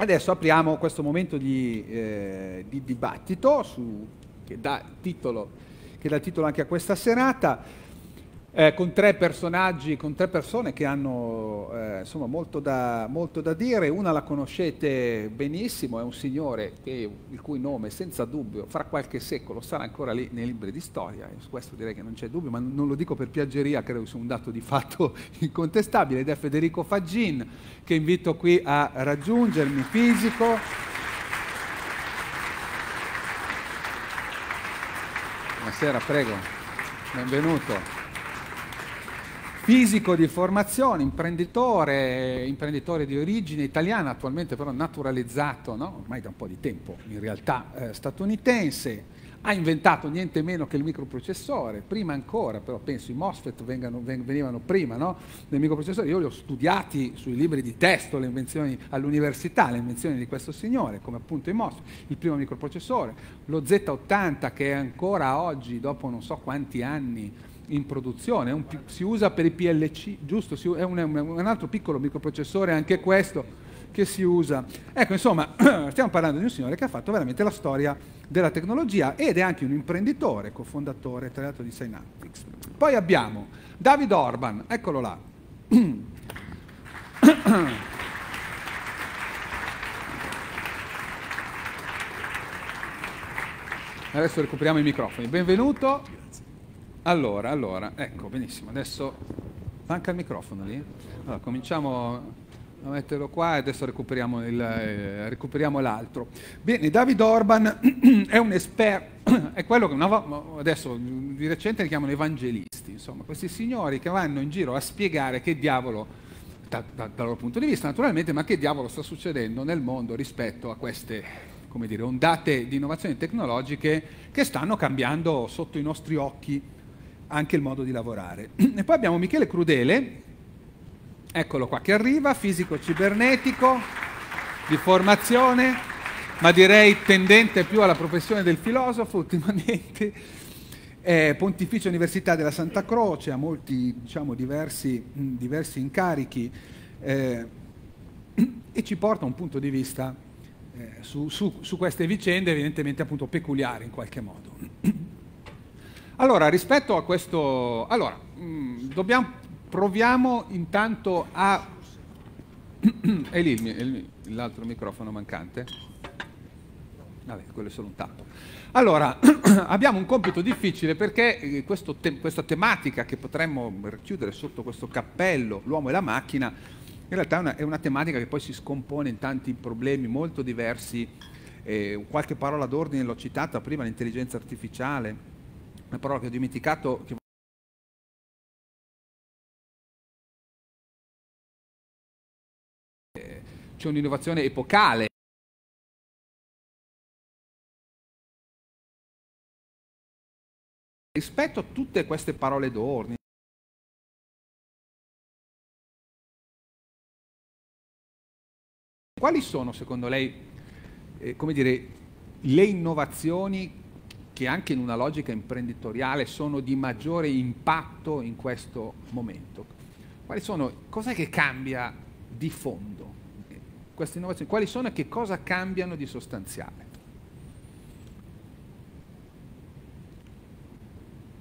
Adesso apriamo questo momento di, eh, di dibattito su, che, dà titolo, che dà titolo anche a questa serata eh, con tre personaggi, con tre persone che hanno eh, insomma, molto, da, molto, da, dire. Una la conoscete benissimo, è un signore che, il cui nome senza dubbio fra qualche secolo sarà ancora lì nei libri di storia, su questo direi che non c'è dubbio, ma non lo dico per piaggeria, credo sia un dato di fatto incontestabile, ed è Federico Faggin, che invito qui a raggiungermi, fisico. Buonasera, prego, benvenuto fisico di formazione, imprenditore, imprenditore di origine italiana, attualmente però naturalizzato, no? ormai da un po' di tempo in realtà eh, statunitense, ha inventato niente meno che il microprocessore, prima ancora, però penso i MOSFET vengano, venivano prima no? del microprocessore, io li ho studiati sui libri di testo, le invenzioni all'università, le invenzioni di questo signore, come appunto i MOSFET, il primo microprocessore, lo Z80 che è ancora oggi, dopo non so quanti anni, in produzione, un, si usa per i PLC, giusto? è un, un, altro piccolo microprocessore, anche questo, che si usa. Ecco, insomma, stiamo parlando di un signore che ha fatto veramente la storia della tecnologia ed è anche un imprenditore, cofondatore tra l'altro di Synaptics. Poi abbiamo David Orban, eccolo là. Adesso recuperiamo i microfoni. Benvenuto. Allora, allora, ecco, benissimo, adesso manca il microfono lì. Allora, cominciamo a metterlo qua e adesso recuperiamo, il, eh, recuperiamo l'altro. Bene, David Orban è un esperto, è quello che una, adesso di recente li chiamano evangelisti, insomma, questi signori che vanno in giro a spiegare che diavolo, da, da, dal loro punto di vista naturalmente, ma che diavolo sta succedendo nel mondo rispetto a queste come dire, ondate di innovazioni tecnologiche che stanno cambiando sotto i nostri occhi anche il modo di lavorare. E poi abbiamo Michele Crudele, eccolo qua che arriva, fisico cibernetico, di formazione, ma direi tendente più alla professione del filosofo ultimamente, è Pontificia Università della Santa Croce, ha molti diciamo, diversi, diversi, incarichi eh, e ci porta un punto di vista eh, su, su, su queste vicende evidentemente appunto peculiari in qualche modo. Allora, rispetto a questo... Allora, mh, mm, dobbiamo, proviamo intanto a... è lì il, l'altro microfono mancante? Vabbè, quello è solo un tappo. Allora, abbiamo un compito difficile perché eh, te- questa tematica che potremmo chiudere sotto questo cappello, l'uomo e la macchina, in realtà è una, è una tematica che poi si scompone in tanti problemi molto diversi. Eh, qualche parola d'ordine l'ho citata prima, l'intelligenza artificiale, una parola che ho dimenticato, che c'è un'innovazione epocale. Rispetto a tutte queste parole d'ordine, quali sono secondo lei, eh, come dire, le innovazioni che anche in una logica imprenditoriale sono di maggiore impatto in questo momento. Quali sono, cos'è che cambia di fondo queste innovazioni? Quali sono e che cosa cambiano di sostanziale?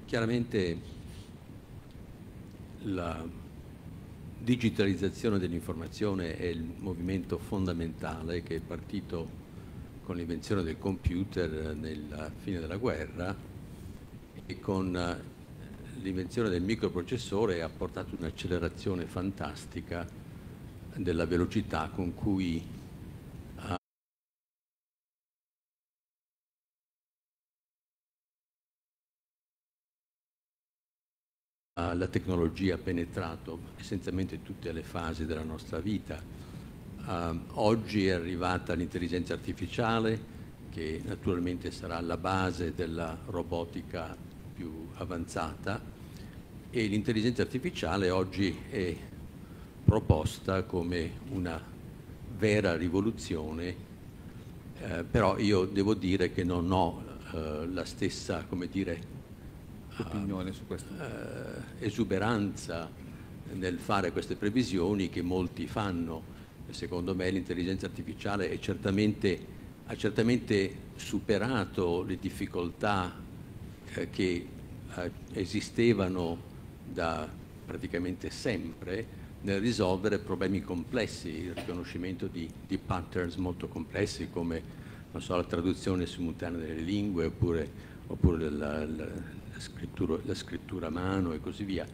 Chiaramente la digitalizzazione dell'informazione è il movimento fondamentale che è partito con l'invenzione del computer nella fine della guerra e con eh, l'invenzione del microprocessore ha portato un'accelerazione fantastica della velocità con cui la tecnologia ha penetrato essenzialmente tutte le fasi della nostra vita Uh, oggi è arrivata l'intelligenza artificiale che naturalmente sarà la base della robotica più avanzata e l'intelligenza artificiale oggi è proposta come una vera rivoluzione, eh, però io devo dire che non ho eh, la stessa, come dire, opinione su questo. Eh, esuberanza nel fare queste previsioni che molti fanno secondo me l'intelligenza artificiale certamente, ha certamente superato le difficoltà eh, che eh, esistevano da praticamente sempre nel risolvere problemi complessi, il riconoscimento di, di patterns molto complessi come so, la traduzione simultanea delle lingue oppure, oppure la, la, la, scrittura, la scrittura a mano e così via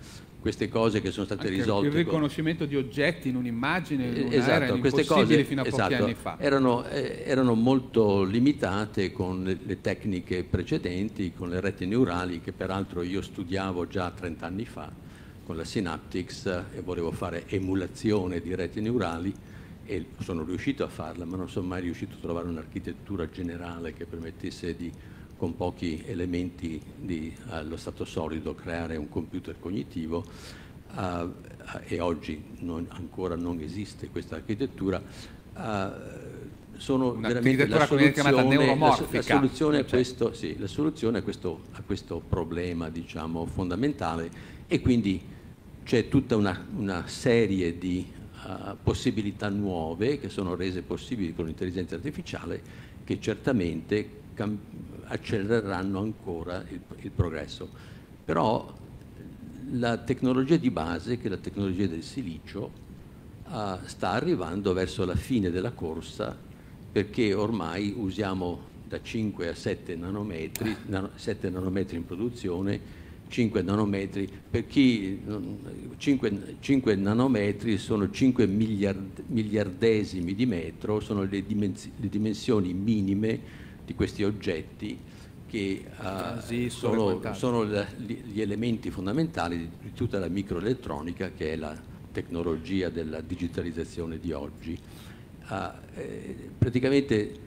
queste cose che sono state Anche risolte. Il riconoscimento con... di oggetti in un'immagine, in esatto, queste cose fino a esatto, pochi anni fa. Erano, eh, erano, molto limitate con le, le, tecniche precedenti, con le reti neurali che peraltro io studiavo già 30 anni fa con la Synaptics e volevo fare emulazione di reti neurali e sono riuscito a farla, ma non sono mai riuscito a trovare un'architettura generale che permettesse di con pochi elementi di, allo stato solido creare un computer cognitivo uh, e oggi non, ancora non esiste questa architettura. Uh, sono veramente la soluzione, la, la soluzione, a cioè. questo, sì, la soluzione a questo, a questo, problema diciamo, fondamentale e quindi c'è tutta una, una serie di uh, possibilità nuove che sono rese possibili con l'intelligenza artificiale che certamente accelereranno ancora il, il progresso. Però la tecnologia di base, che è la tecnologia del silicio, uh, sta arrivando verso la fine della corsa perché ormai usiamo da 5 a 7 nanometri, nano, 7 nanometri in produzione, 5 nanometri, per chi 5, 5 nanometri sono 5 miliard, miliardesimi di metro, sono le, dimensi, le dimensioni minime di questi oggetti che uh, sono, sono gli elementi fondamentali di tutta la microelettronica che è la tecnologia della digitalizzazione di oggi. Uh, eh, praticamente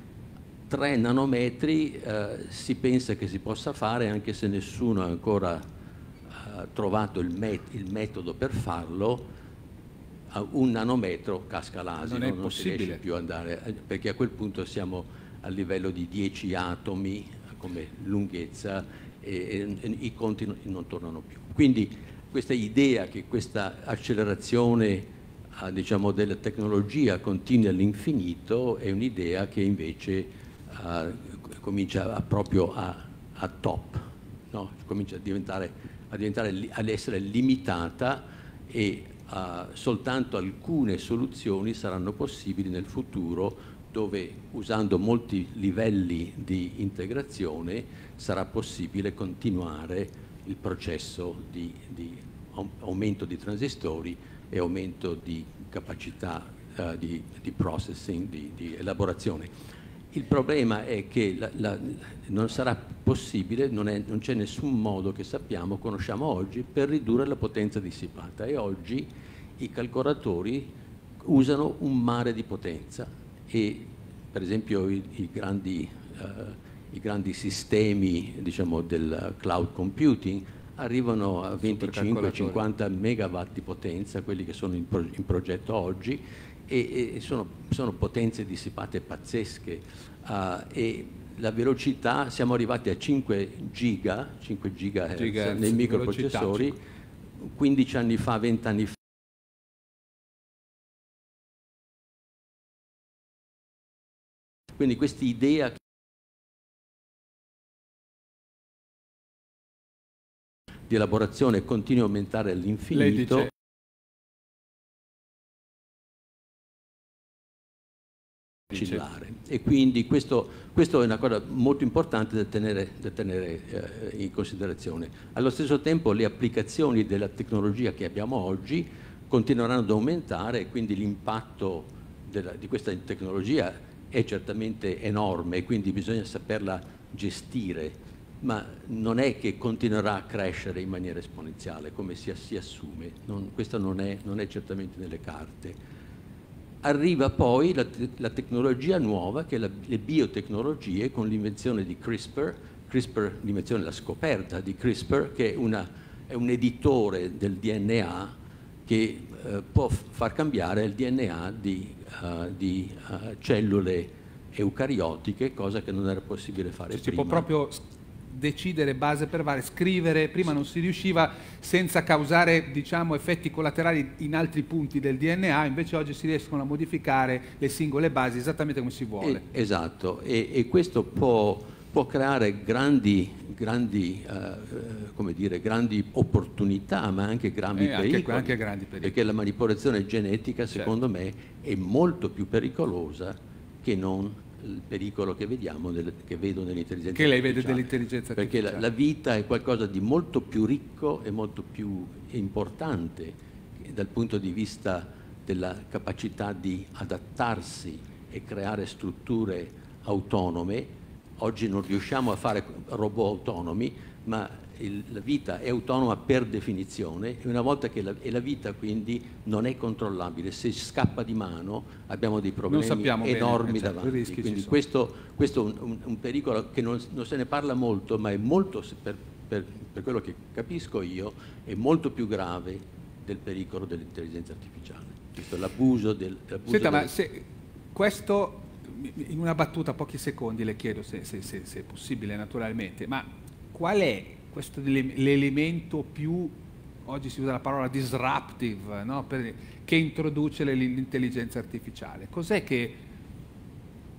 3 nanometri uh, si pensa che si possa fare anche se nessuno ha ancora trovato il, met il, metodo per farlo a un nanometro casca l'asino, non, non si riesce più ad andare perché a quel punto siamo a livello di 10 atomi come lunghezza e, e, e, i conti non tornano più. Quindi questa idea che questa accelerazione ah, diciamo, della tecnologia continui all'infinito è un'idea che invece ah, comincia a, proprio a, a top, no? comincia a diventare, a diventare, ad essere limitata e uh, soltanto alcune soluzioni saranno possibili nel futuro dove usando molti livelli di integrazione sarà possibile continuare il processo di, di aumento di transistori e aumento di capacità uh, di, di, processing, di, di, elaborazione. Il problema è che la, la, non sarà possibile, non, c'è nessun modo che sappiamo, conosciamo oggi, per ridurre la potenza dissipata e oggi i calcolatori usano un mare di potenza e per esempio i, i, grandi, uh, i grandi, sistemi diciamo, del cloud computing arrivano a 25-50 megawatt di potenza, quelli che sono in, pro, in progetto oggi, e, e sono, sono, potenze dissipate pazzesche. Uh, e la velocità, siamo arrivati a 5 giga, 5 gigahertz nei microprocessori, 15 anni fa, 20 anni fa Quindi questa idea di elaborazione continua a aumentare all'infinito. E quindi questo, questo, è una cosa molto importante da tenere, da tenere eh, in considerazione. Allo stesso tempo le applicazioni della tecnologia che abbiamo oggi continueranno ad aumentare e quindi l'impatto di questa tecnologia è certamente enorme e quindi bisogna saperla gestire, ma non è che continuerà a crescere in maniera esponenziale come si, si assume, non, questo non è, non è, certamente nelle carte. Arriva poi la, la tecnologia nuova, che è la, le biotecnologie, con l'invenzione di CRISPR, CRISPR, l'invenzione, la scoperta di CRISPR, che è, una, è un editore del DNA che eh, può far cambiare il DNA di uh, di uh, cellule eucariotiche, cosa che non era possibile fare cioè, prima. Si può proprio decidere base per base, scrivere, prima non si riusciva senza causare diciamo, effetti collaterali in altri punti del DNA, invece oggi si riescono a modificare le singole basi esattamente come si vuole. E, esatto, e, e questo può, può, creare grandi, grandi, uh, dire, grandi, opportunità, ma anche grandi, eh, pericoli, anche, anche grandi pericoli. Perché la manipolazione genetica, secondo certo. me, è molto più pericolosa che non il pericolo che vediamo, nel, che vedo nell'intelligenza che lei vede dell'intelligenza artificiale. Perché la, la, vita è qualcosa di molto più ricco e molto più importante dal punto di vista della capacità di adattarsi e creare strutture autonome. Oggi non riusciamo a fare robot autonomi, ma il, la vita è autonoma per definizione e una volta che la, la vita quindi non è controllabile, se scappa di mano abbiamo dei problemi enormi bene, certo, davanti. Quindi questo, questo, è un, un, pericolo che non, non, se ne parla molto, ma è molto, per, per, per quello che capisco io, è molto più grave del pericolo dell'intelligenza artificiale. L'abuso del... L'abuso Senta, del... ma se questo, in una battuta, pochi secondi le chiedo se, se, se, se è possibile naturalmente, ma qual è questo l'elemento più, oggi si usa la parola disruptive, no? per, che introduce l'intelligenza artificiale. Cos'è che,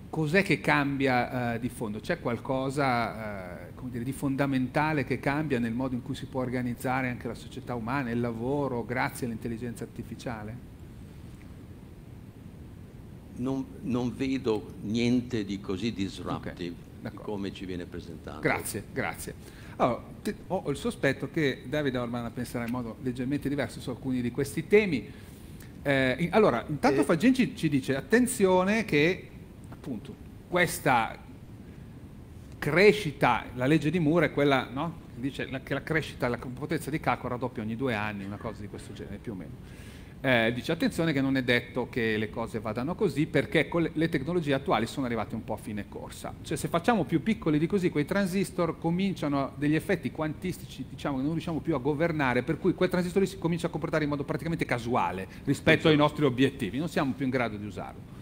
cos'è che cambia uh, di fondo? C'è qualcosa uh, dire, di fondamentale che cambia nel modo in cui si può organizzare anche la società umana, il lavoro, grazie all'intelligenza artificiale? Non, non, vedo niente di così disruptive okay, come ci viene presentato. Grazie, grazie. Allora, ho il sospetto che Davide Orban penserà in modo leggermente diverso su alcuni di questi temi. Eh, allora, intanto eh. Fagin ci, ci dice attenzione che appunto questa crescita, la legge di Moore è quella no? che dice che la crescita, la potenza di calcolo raddoppia ogni due anni, una cosa di questo genere più o meno eh, dice attenzione che non è detto che le cose vadano così perché le, le, tecnologie attuali sono arrivate un po' a fine corsa. Cioè se facciamo più piccoli di così, quei transistor cominciano degli effetti quantistici diciamo, che non riusciamo più a governare, per cui quel transistor si comincia a comportare in modo praticamente casuale rispetto ai nostri obiettivi, non siamo più in grado di usarlo.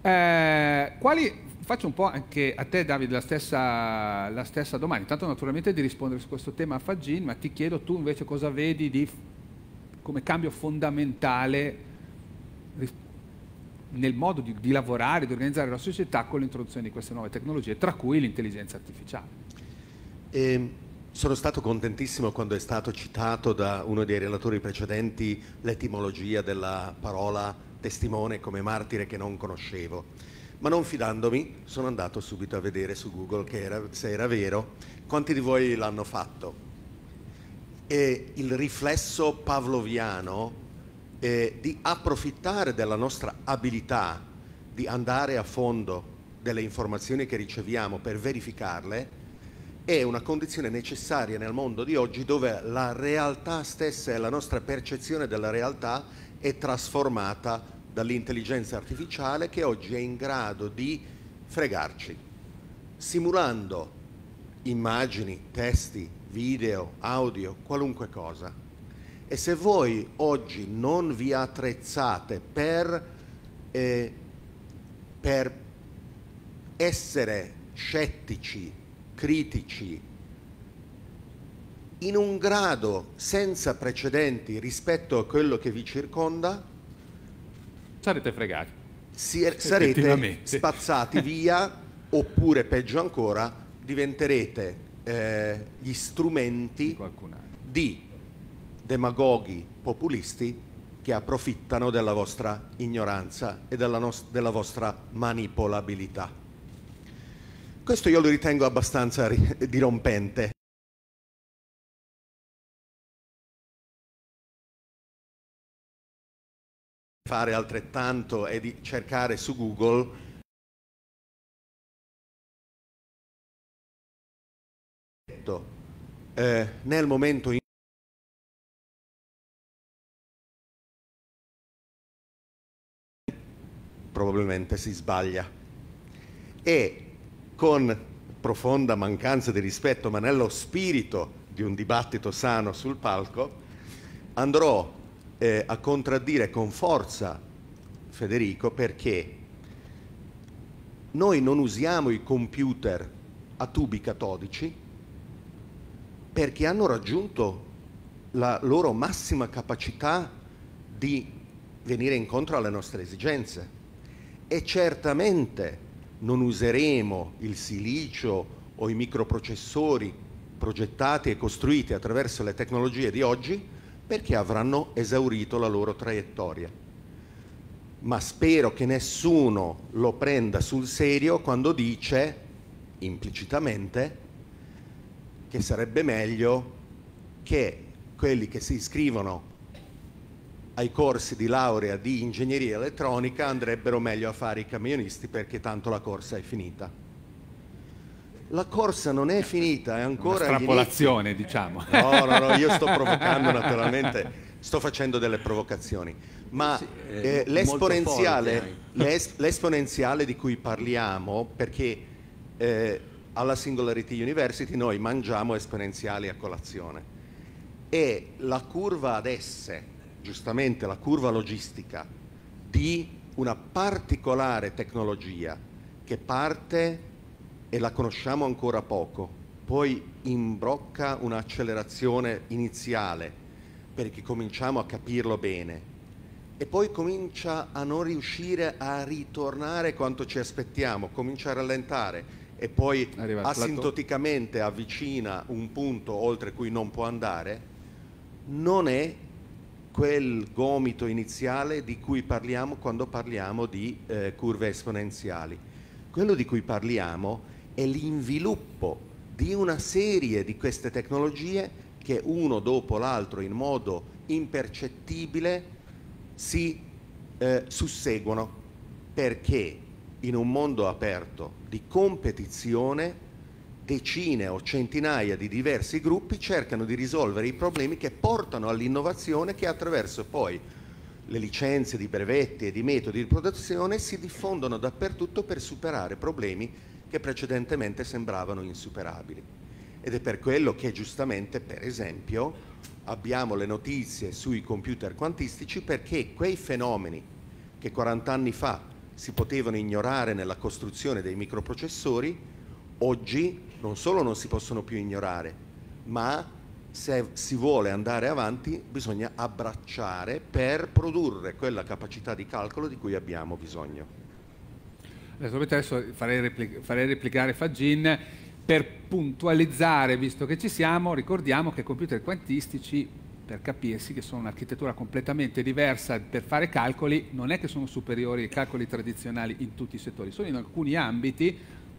Eh, quali, faccio un po' anche a te Davide la stessa, la stessa domanda, intanto naturalmente di rispondere su questo tema a Fagin, ma ti chiedo tu invece cosa vedi di come cambio fondamentale nel modo di, di, lavorare, di organizzare la società con l'introduzione di queste nuove tecnologie, tra cui l'intelligenza artificiale. E ehm, sono stato contentissimo quando è stato citato da uno dei relatori precedenti l'etimologia della parola testimone come martire che non conoscevo. Ma non fidandomi, sono andato subito a vedere su Google era, se era vero. Quanti di voi l'hanno fatto? È il riflesso pavloviano eh, di approfittare della nostra abilità di andare a fondo delle informazioni che riceviamo per verificarle è una condizione necessaria nel mondo di oggi dove la realtà stessa e la nostra percezione della realtà è trasformata dall'intelligenza artificiale che oggi è in grado di fregarci, simulando immagini, testi, video, audio, qualunque cosa. E se voi oggi non vi attrezzate per, eh, per essere scettici, critici, in un grado senza precedenti rispetto a quello che vi circonda, sarete fregati. Si, sarete spazzati via oppure peggio ancora diventerete eh, gli strumenti di demagoghi populisti che approfittano della vostra ignoranza e della, nos- della vostra manipolabilità. Questo io lo ritengo abbastanza ri- dirompente. Fare altrettanto e di cercare su Google eh, nel momento in probabilmente si sbaglia. E con profonda mancanza di rispetto ma nello spirito di un dibattito sano sul palco andrò eh, a contraddire con forza Federico perché noi non usiamo i computer a tubi catodici perché hanno raggiunto la loro massima capacità di venire incontro alle nostre esigenze. E certamente non useremo il silicio o i microprocessori progettati e costruiti attraverso le tecnologie di oggi perché avranno esaurito la loro traiettoria. Ma spero che nessuno lo prenda sul serio quando dice implicitamente che sarebbe meglio che quelli che si iscrivono ai corsi di laurea di ingegneria elettronica andrebbero meglio a fare i camionisti perché tanto la corsa è finita. La corsa non è finita, è ancora Una strapolazione, diciamo. No, no, no, io sto provocando naturalmente, sto facendo delle provocazioni, ma Sì, eh, eh, l'esponenziale, l'es- l'esponenziale di cui parliamo, perché eh, alla Singularity University noi mangiamo esponenziali a colazione. E la curva ad S, giustamente la curva logistica di una particolare tecnologia che parte e la conosciamo ancora poco, poi imbrocca un'accelerazione iniziale perché cominciamo a capirlo bene e poi comincia a non riuscire a ritornare quanto ci aspettiamo, comincia a rallentare e poi Arriva asintoticamente avvicina un punto oltre cui non può andare, non è quel gomito iniziale di cui parliamo quando parliamo di eh, curve esponenziali. Quello di cui parliamo è l'inviluppo di una serie di queste tecnologie che uno dopo l'altro in modo impercettibile si eh, susseguono. Perché in un mondo aperto di competizione decine o centinaia di diversi gruppi cercano di risolvere i problemi che portano all'innovazione che attraverso poi le licenze di brevetti e di metodi di produzione si diffondono dappertutto per superare problemi che precedentemente sembravano insuperabili. Ed è per quello che giustamente, per esempio, abbiamo le notizie sui computer quantistici perché quei fenomeni che 40 anni fa si potevano ignorare nella costruzione dei microprocessori, oggi non solo non si possono più ignorare, ma se si vuole andare avanti bisogna abbracciare per produrre quella capacità di calcolo di cui abbiamo bisogno. Adesso, adesso farei, repli- farei replicare Fagin per puntualizzare, visto che ci siamo, ricordiamo che i computer quantistici, per capirsi, che sono un'architettura completamente diversa per fare calcoli, non è che sono superiori ai calcoli tradizionali in tutti i settori, sono in alcuni ambiti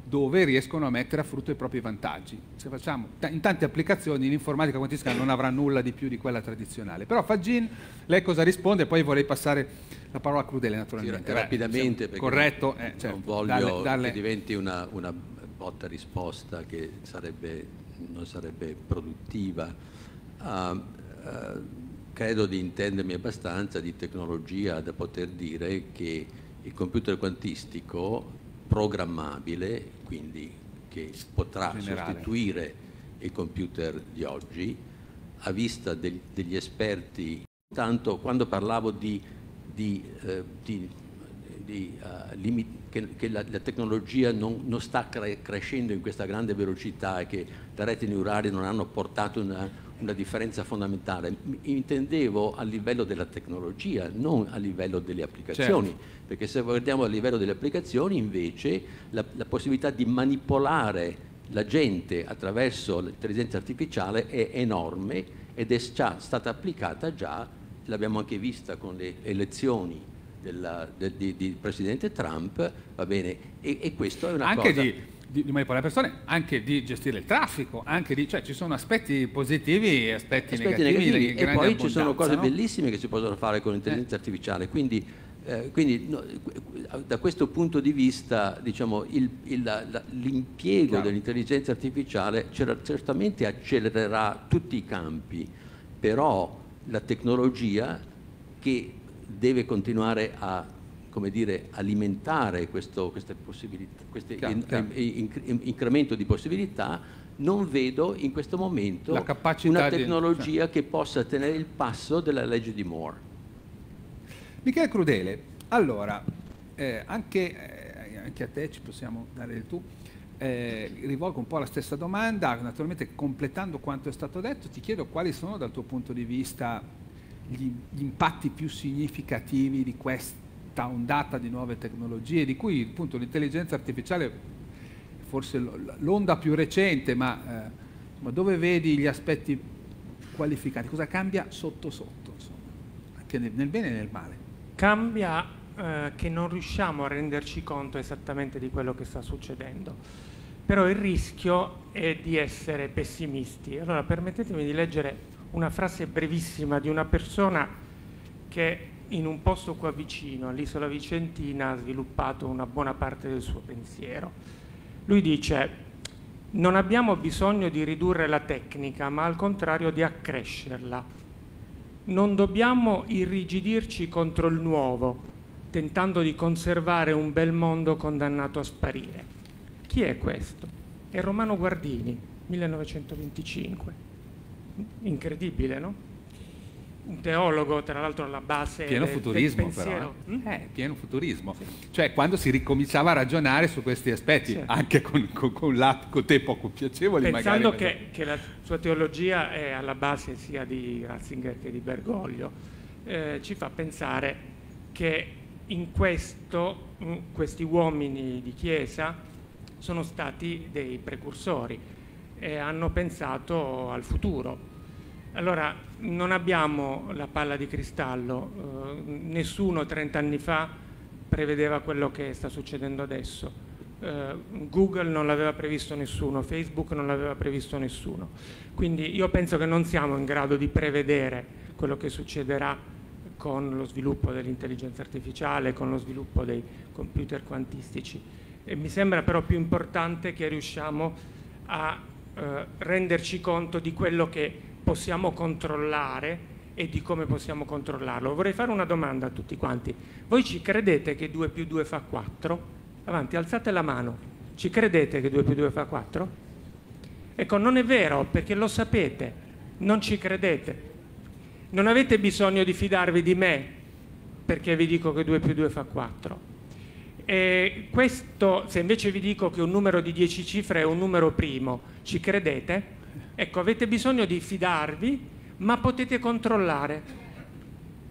dove riescono a mettere a frutto i propri vantaggi. Se facciamo in tante applicazioni l'informatica quantistica non avrà nulla di più di quella tradizionale. Però Fagin, lei cosa risponde? Poi vorrei passare la parola a Crudele Sì, naturalmente. ra- Beh, rapidamente perché corretto, non, eh, certo, non voglio darle- darle- che diventi una, una botta risposta che sarebbe, non sarebbe produttiva. Eh, credo di intendermi abbastanza di tecnologia da poter dire che il computer quantistico programmabile, quindi che potrà Generale. sostituire il computer di oggi, a vista del- degli esperti, tanto quando parlavo di, di, eh, di- di, eh, limi- che, che la, la tecnologia non, non sta cre- crescendo in questa grande velocità e che le reti neurali non hanno portato una, una differenza fondamentale, intendevo a livello della tecnologia, non a livello delle applicazioni, Certo. perché se guardiamo a livello delle applicazioni invece la, la possibilità di manipolare la gente attraverso l'intelligenza artificiale è enorme ed è già stata applicata già, l'abbiamo anche vista con le elezioni della- del di, di presidente Trump, va bene, e, e questo è una anche cosa... di, di, di manipolare le persone, anche di gestire il traffico, anche di, cioè ci sono aspetti positivi e aspetti, aspetti negativi, negativi, e poi ci sono cose no? bellissime che si possono fare con l'intelligenza artificiale quindi, eh, quindi, no, da questo punto di vista diciamo, il- il- la- l'impiego Chiaro. dell'intelligenza artificiale cer- certamente accelererà tutti i campi però la tecnologia che deve continuare a come dire, alimentare questo, queste possibilità, questo Chiaro, in- in- in- incremento di possibilità, non vedo in questo momento una di- tecnologia che possa tenere il passo della legge di Moore. Michele Crudele, allora, eh, anche, eh, anche a te ci possiamo dare il tu. eh, rivolgo un po' la stessa domanda, naturalmente completando quanto è stato detto, ti chiedo quali sono dal tuo punto di vista gli, gli impatti più significativi di questa ondata di nuove tecnologie, di cui appunto l'intelligenza artificiale forse l'onda più recente, ma, eh, ma, dove vedi gli aspetti qualificati? Cosa cambia sotto sotto, insomma, anche nel, nel bene e nel male? Cambia eh, che non riusciamo a renderci conto esattamente di quello che sta succedendo. Però il rischio è di essere pessimisti. Allora permettetemi di leggere una frase brevissima di una persona che in un posto qua vicino, all'isola Vicentina, ha sviluppato una buona parte del suo pensiero. Lui dice, non abbiamo bisogno di ridurre la tecnica, ma al contrario di accrescerla. Non dobbiamo irrigidirci contro il nuovo, tentando di conservare un bel mondo condannato a sparire. Chi è questo? È Romano Guardini, 1925 incredibile, no? Un teologo, tra l'altro, alla base pieno del, futurismo, del però. Eh? Mm? Eh, pieno futurismo. Sì. Cioè, quando si ricominciava a ragionare su questi aspetti, sì. anche con, con, con, con te poco piacevoli, Pensando magari. Che, che la sua teologia è alla base sia di Ratzinger che di Bergoglio, eh, ci fa pensare che in questo mh, mm, questi uomini di Chiesa sono stati dei precursori e hanno pensato al futuro. Allora, non abbiamo la palla di cristallo, eh, nessuno 30 anni fa prevedeva quello che sta succedendo adesso. Eh, Google non l'aveva previsto nessuno, Facebook non l'aveva previsto nessuno. Quindi io penso che non siamo in grado di prevedere quello che succederà con lo sviluppo dell'intelligenza artificiale, con lo sviluppo dei computer quantistici. E mi sembra però più importante che riusciamo a eh, renderci conto di quello che possiamo controllare e di come possiamo controllarlo. Vorrei fare una domanda a tutti quanti. Voi ci credete che 2 più 2 fa 4? Avanti, alzate la mano. Ci credete che 2 più 2 fa 4? Ecco, non è vero perché lo sapete, non ci credete. Non avete bisogno di fidarvi di me perché vi dico che 2 più 2 fa 4. E questo, se invece vi dico che un numero di 10 cifre è un numero primo, ci credete? Ecco, avete bisogno di fidarvi, ma potete controllare.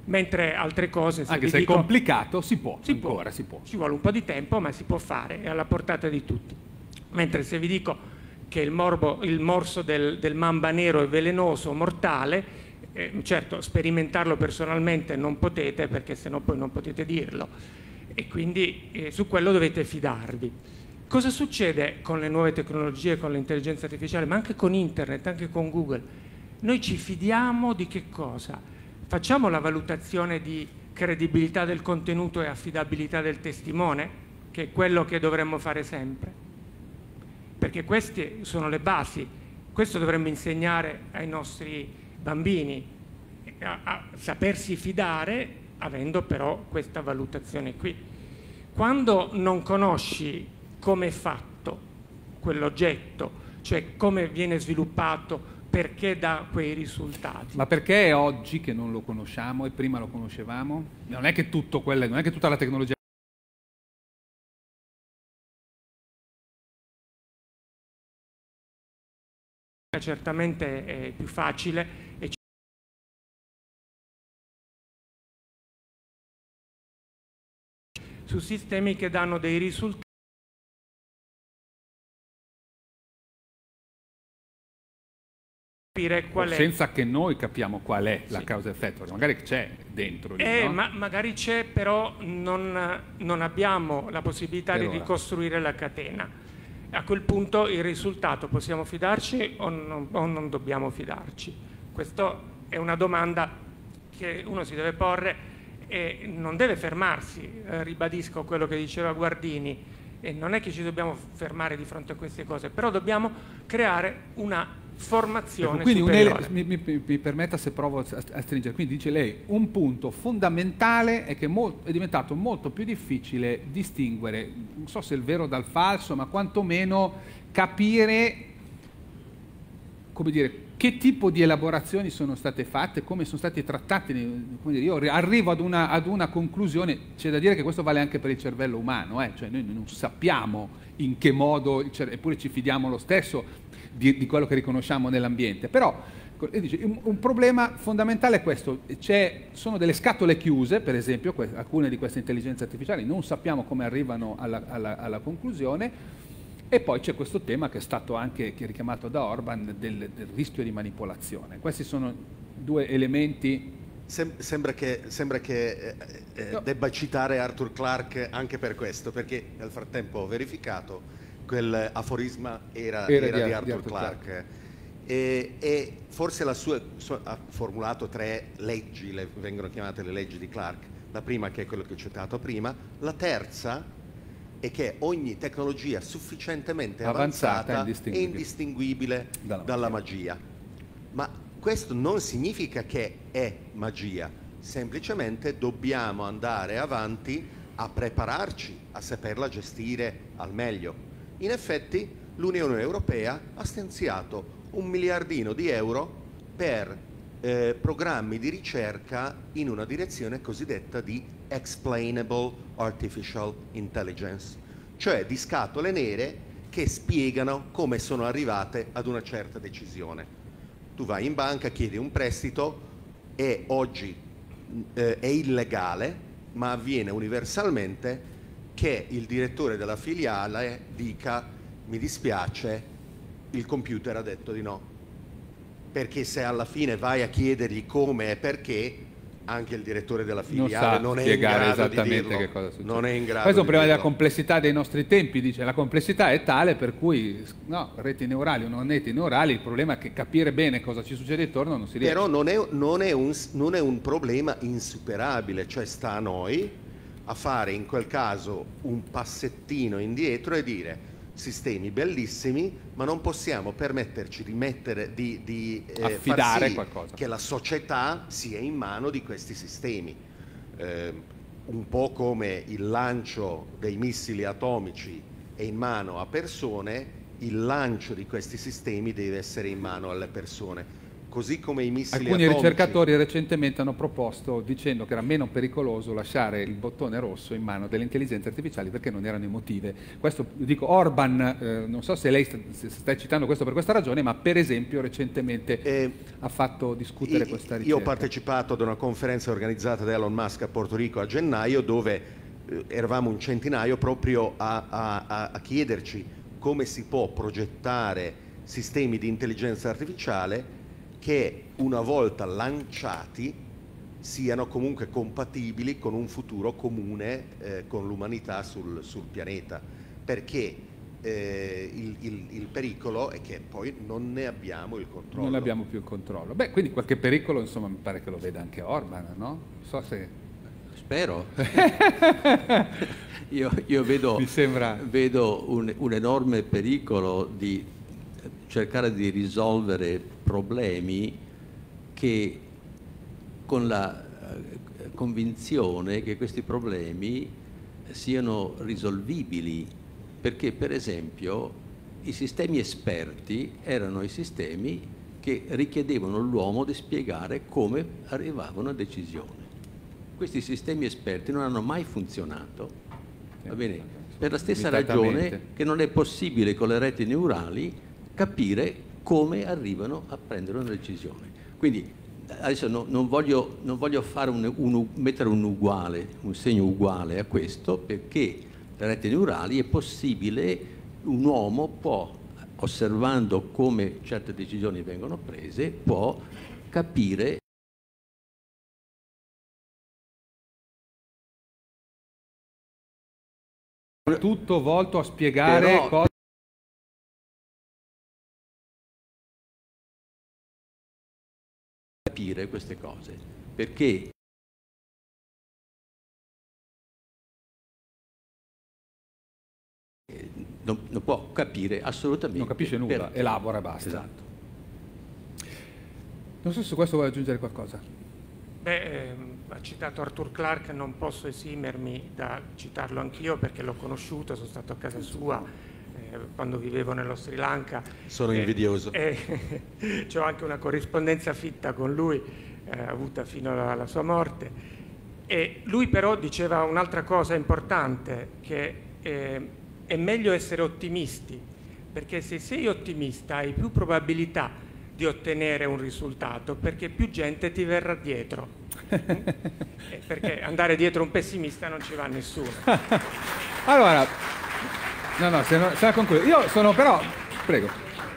Mentre altre cose, se anche se dico, è complicato, si può, si ancora può. si può. Ci vuole un po' di tempo, ma si può fare, è alla portata di tutti. Mentre se vi dico che il, morbo, il morso del, del, mamba nero è velenoso, mortale, eh, certo, sperimentarlo personalmente non potete, perché sennò poi non potete dirlo e quindi eh, su quello dovete fidarvi. Cosa succede con le nuove tecnologie, con l'intelligenza artificiale, ma anche con internet, anche con Google? Noi ci fidiamo di che cosa? Facciamo la valutazione di credibilità del contenuto e affidabilità del testimone, che è quello che dovremmo fare sempre. Perché queste sono le basi, questo dovremmo insegnare ai nostri bambini, a, a sapersi fidare avendo però questa valutazione qui. Quando non conosci come è fatto quell'oggetto, cioè come viene sviluppato, perché dà quei risultati. Ma perché è oggi che non lo conosciamo e prima lo conoscevamo? Non è che, tutto quelle, non è che tutta la tecnologia certamente è più facile e su sistemi che danno dei risultati senza che noi capiamo qual è la sì. causa-effetto, magari c'è dentro. Lì, eh, no? ma magari c'è, però non, non abbiamo la possibilità per di ora. ricostruire la catena. A quel punto il risultato possiamo fidarci o non, o non dobbiamo fidarci? Questa è una domanda che uno si deve porre e non deve fermarsi, eh, ribadisco quello che diceva Guardini, e non è che ci dobbiamo fermare di fronte a queste cose, però dobbiamo creare una formazione ecco, quindi superiore. mi, mi, mi, permetta se provo a, a, stringere, quindi dice lei, un punto fondamentale è che è diventato molto più difficile distinguere, non so se il vero dal falso, ma quantomeno capire, come dire, che tipo di elaborazioni sono state fatte, come sono stati trattati. Dire, io arrivo ad una, ad una, conclusione, c'è da dire che questo vale anche per il cervello umano, eh? cioè noi non sappiamo in che modo, eppure ci fidiamo lo stesso di, di quello che riconosciamo nell'ambiente. Però un problema fondamentale è questo, C'è, sono delle scatole chiuse, per esempio alcune di queste intelligenze artificiali non sappiamo come arrivano alla, alla, alla conclusione, e poi c'è questo tema che è stato anche richiamato da Orban del, del rischio di manipolazione. Questi sono due elementi Sem- sembra che, sembra che eh, eh, no. debba citare Arthur Clarke anche per questo, perché nel frattempo ho verificato quel aforisma era, era, era di, di, Arthur, Arthur Clarke. Clarke. E, e, forse la sua, sua, ha formulato tre leggi, le, vengono chiamate le leggi di Clarke. La prima che è quello che ho citato prima, la terza è che ogni tecnologia sufficientemente avanzata, avanzata è indistinguibile dalla, dalla magia. magia. Ma questo non significa che è magia, semplicemente dobbiamo andare avanti a prepararci, a saperla gestire al meglio. In effetti l'Unione Europea ha stanziato un miliardino di euro per eh, programmi di ricerca in una direzione cosiddetta di explainable artificial intelligence, cioè di scatole nere che spiegano come sono arrivate ad una certa decisione. Tu vai in banca, chiedi un prestito e oggi eh, è illegale, ma avviene universalmente che il direttore della filiale dica mi dispiace, il computer ha detto di no perché se alla fine vai a chiedergli come e perché, anche il direttore della filiale non, non è in grado esattamente che cosa succede. Non è in grado Questo è un problema della complessità dei nostri tempi, dice la complessità è tale per cui no, reti neurali o non reti neurali, il problema è che capire bene cosa ci succede intorno non si riesce. Però non è, non è, un, non è un problema insuperabile, cioè sta a noi a fare in quel caso un passettino indietro e dire sistemi bellissimi, ma non possiamo permetterci di mettere di, di eh, affidare sì qualcosa. che la società sia in mano di questi sistemi. Eh, un po' come il lancio dei missili atomici è in mano a persone, il lancio di questi sistemi deve essere in mano alle persone così come i missili Alcuni atomici. ricercatori recentemente hanno proposto dicendo che era meno pericoloso lasciare il bottone rosso in mano delle intelligenze artificiali perché non erano emotive. Questo dico Orban, eh, non so se lei sta, se sta, citando questo per questa ragione, ma per esempio recentemente eh, ha fatto discutere i, questa ricerca. Io ho partecipato ad una conferenza organizzata da Elon Musk a Porto Rico a gennaio dove eh, eravamo un centinaio proprio a, a, a chiederci come si può progettare sistemi di intelligenza artificiale che una volta lanciati siano comunque compatibili con un futuro comune eh, con l'umanità sul, sul, pianeta, perché eh, il, il, il, pericolo è che poi non ne abbiamo il controllo. Non abbiamo più il controllo. Beh, quindi qualche pericolo, insomma, mi pare che lo veda anche Orban, no? So se... Spero. io, io, vedo, sembra... vedo un, un enorme pericolo di cercare di risolvere problemi che con la eh, convinzione che questi problemi siano risolvibili, perché per esempio i sistemi esperti erano i sistemi che richiedevano all'uomo di spiegare come arrivavano a decisione. Questi sistemi esperti non hanno mai funzionato, va bene? Per la stessa ragione che non è possibile con le reti neurali capire come arrivano a prendere una decisione. Quindi adesso no, non, voglio, non voglio un, un, mettere un uguale, un segno uguale a questo, perché le reti neurali è possibile, un uomo può, osservando come certe decisioni vengono prese, può capire tutto volto a spiegare Però, cosa capire queste cose, perché non, non può capire assolutamente. Non capisce nulla, perché. elabora e basta. Esatto. Non so se su questo vuoi aggiungere qualcosa. Beh, ehm ha citato Arthur Clarke, non posso esimermi da citarlo anch'io perché l'ho conosciuto, sono stato a casa sua quando vivevo nello Sri Lanka. Sono invidioso. E, e ho anche una corrispondenza fitta con lui, eh, avuta fino alla, alla sua morte. E lui però diceva un'altra cosa importante, che eh, è meglio essere ottimisti, perché se sei ottimista hai più probabilità di ottenere un risultato, perché più gente ti verrà dietro. Eh, perché andare dietro un pessimista non ci va nessuno. allora, no, no, se, no, se la concludo. Io sono però, prego.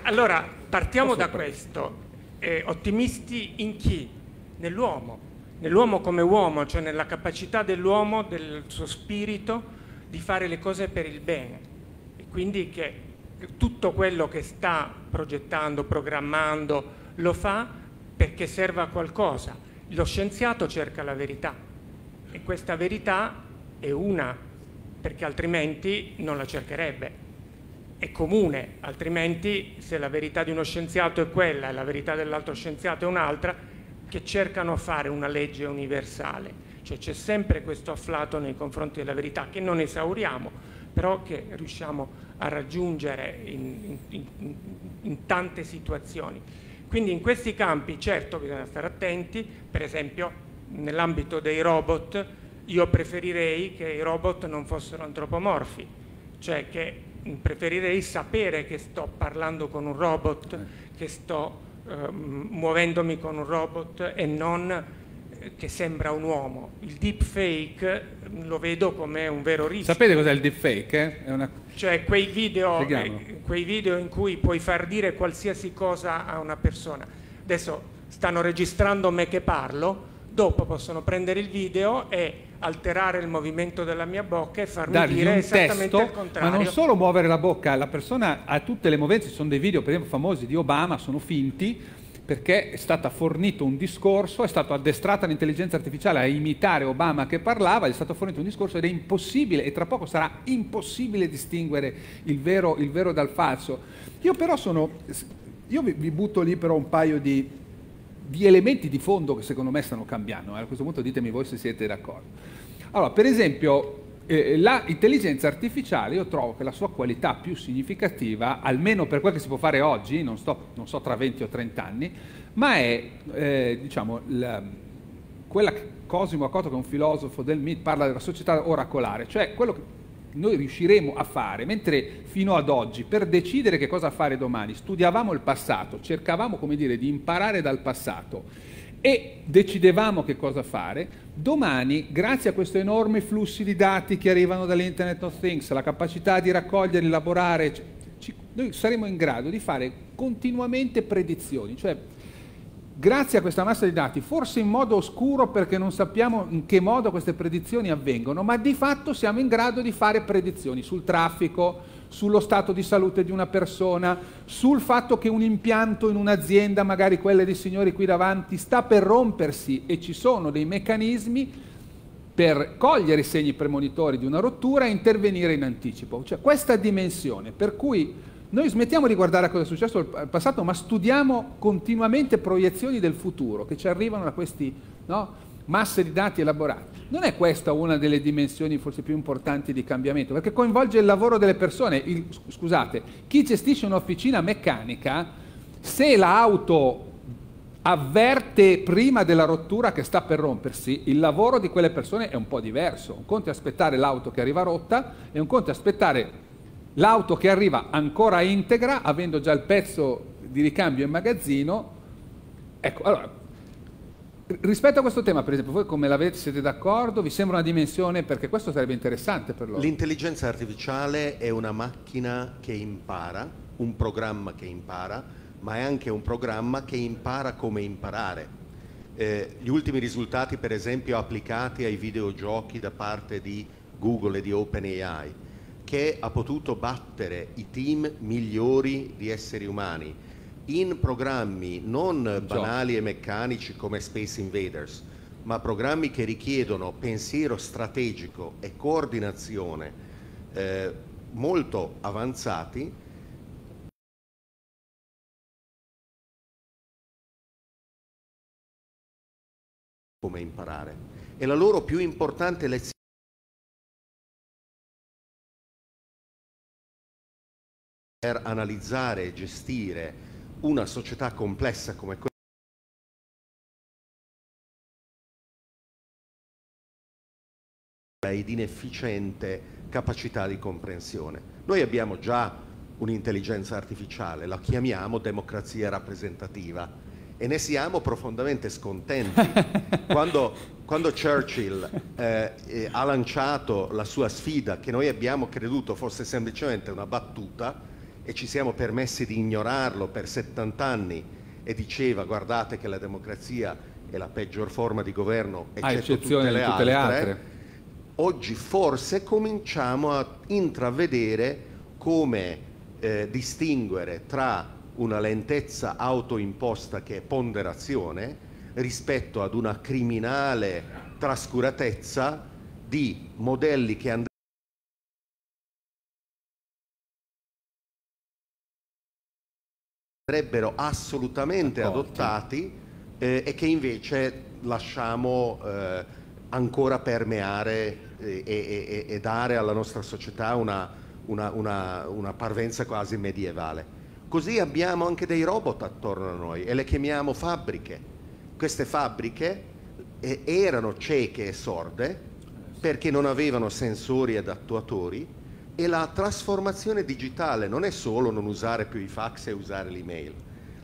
Allora, partiamo Posso da prego. questo. Eh, ottimisti in chi? Nell'uomo. Nell'uomo come uomo, cioè nella capacità dell'uomo, del suo spirito, di fare le cose per il bene. E quindi che tutto quello che sta progettando, programmando, lo fa perché serve a qualcosa. Lo scienziato cerca la verità e questa verità è una, perché altrimenti non la cercherebbe. È comune, altrimenti se la verità di uno scienziato è quella e la verità dell'altro scienziato è un'altra, che cercano a fare una legge universale. Cioè c'è sempre questo afflato nei confronti della verità che non esauriamo, però che riusciamo a raggiungere in, in, in, in tante situazioni. Quindi in questi campi certo bisogna stare attenti, per esempio nell'ambito dei robot io preferirei che i robot non fossero antropomorfi, cioè che preferirei sapere che sto parlando con un robot, che sto eh, muovendomi con un robot e non che sembra un uomo. Il deepfake lo vedo come un vero rischio. Sapete cos'è il deepfake? Eh? Una... Cioè quei video, eh, quei video in cui puoi far dire qualsiasi cosa a una persona. Adesso stanno registrando me che parlo, dopo possono prendere il video e alterare il movimento della mia bocca e farmi Dargli dire esattamente testo, il contrario. Ma non solo muovere la bocca, la persona ha tutte le movenze, ci sono dei video per esempio famosi di Obama, sono finti, perché è stato fornito un discorso, è stata addestrata l'intelligenza artificiale a imitare Obama che parlava, gli è stato fornito un discorso ed è impossibile, e tra poco sarà impossibile distinguere il vero, il vero dal falso. Io però sono, io vi, vi butto lì però un paio di, di, elementi di fondo che secondo me stanno cambiando, a questo punto ditemi voi se siete d'accordo. Allora, per esempio, eh, l'intelligenza artificiale io trovo che la sua qualità più significativa, almeno per quel che si può fare oggi, non, sto, non so tra 20 o 30 anni, ma è eh, diciamo, la, quella che Cosimo Akoto, che è un filosofo del MIT, parla della società oracolare, cioè quello che noi riusciremo a fare, mentre fino ad oggi per decidere che cosa fare domani studiavamo il passato, cercavamo come dire di imparare dal passato e decidevamo che cosa fare, domani, grazie a questi enormi flussi di dati che arrivano dall'Internet of Things, la capacità di raccogliere, elaborare, ci, noi saremo in grado di fare continuamente predizioni, cioè grazie a questa massa di dati, forse in modo oscuro perché non sappiamo in che modo queste predizioni avvengono, ma di fatto siamo in grado di fare predizioni sul traffico, sullo stato di salute di una persona, sul fatto che un impianto in un'azienda, magari quelle dei signori qui davanti, sta per rompersi e ci sono dei meccanismi per cogliere i segni premonitori di una rottura e intervenire in anticipo. Cioè questa dimensione per cui noi smettiamo di guardare a cosa è successo nel passato, ma studiamo continuamente proiezioni del futuro che ci arrivano da queste no, masse di dati elaborati. Non è questa una delle dimensioni forse più importanti di cambiamento, perché coinvolge il lavoro delle persone. Il, scusate, chi gestisce un'officina meccanica, se l'auto avverte prima della rottura che sta per rompersi, il lavoro di quelle persone è un po' diverso. Un conto è aspettare l'auto che arriva rotta e un conto è aspettare l'auto che arriva ancora integra, avendo già il pezzo di ricambio in magazzino. Ecco, allora, Rispetto a questo tema, per esempio, voi come l'avete, siete d'accordo? Vi sembra una dimensione, perché questo sarebbe interessante per loro. L'intelligenza artificiale è una macchina che impara, un programma che impara, ma è anche un programma che impara come imparare. Eh, gli ultimi risultati, per esempio, applicati ai videogiochi da parte di Google e di OpenAI, che ha potuto battere i team migliori di esseri umani in programmi non banali e meccanici come Space Invaders, ma programmi che richiedono pensiero strategico e coordinazione eh, molto avanzati, come imparare. E la loro più importante lezione per analizzare e gestire una società complessa come quella ed inefficiente capacità di comprensione. Noi abbiamo già un'intelligenza artificiale, la chiamiamo democrazia rappresentativa e ne siamo profondamente scontenti. quando, quando, Churchill eh, eh, ha lanciato la sua sfida, che noi abbiamo creduto fosse semplicemente una battuta e ci siamo permessi di ignorarlo per 70 anni. E diceva guardate che la democrazia è la peggior forma di governo, eccetto tutte, le, tutte altre, le altre. oggi forse cominciamo a intravedere come eh, distinguere tra una lentezza autoimposta che è ponderazione rispetto ad una criminale trascuratezza di modelli che andrebbero assolutamente adottati eh, e che invece lasciamo eh, ancora permeare e, e, e, dare alla nostra società una, una, una, una, parvenza quasi medievale. Così abbiamo anche dei robot attorno a noi e le chiamiamo fabbriche. Queste fabbriche eh, erano cieche e sorde perché non avevano sensori ed attuatori e la trasformazione digitale non è solo non usare più i fax e usare l'email.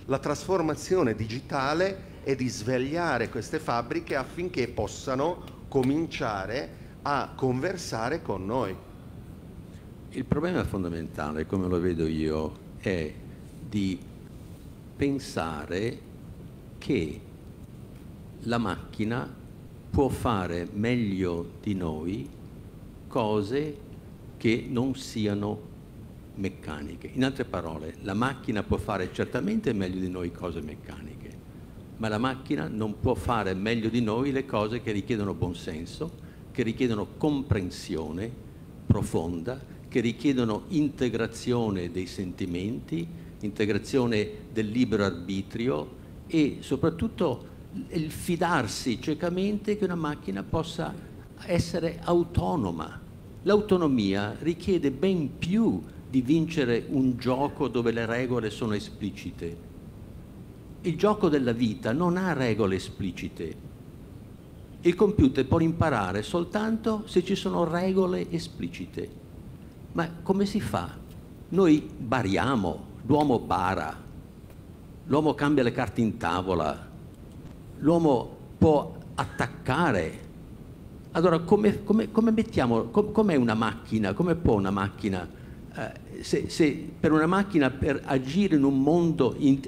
La trasformazione digitale è di svegliare queste fabbriche affinché possano cominciare a conversare con noi. Il problema fondamentale, come lo vedo io, è di pensare che la macchina può fare meglio di noi cose che non siano meccaniche. In altre parole, la macchina può fare certamente meglio di noi cose meccaniche, ma la macchina non può fare meglio di noi le cose che richiedono buonsenso, che richiedono comprensione profonda, che richiedono integrazione dei sentimenti, integrazione del libero arbitrio e soprattutto il fidarsi ciecamente che una macchina possa essere autonoma. L'autonomia richiede ben più di vincere un gioco dove le regole sono esplicite. Il gioco della vita non ha regole esplicite, il computer può imparare soltanto se ci sono regole esplicite. Ma come si fa? Noi bariamo, l'uomo bara, l'uomo cambia le carte in tavola, l'uomo può attaccare. Allora come, come, come mettiamo, com, com'è una macchina, come può una macchina, eh, se, se, per una macchina per agire in un mondo, in,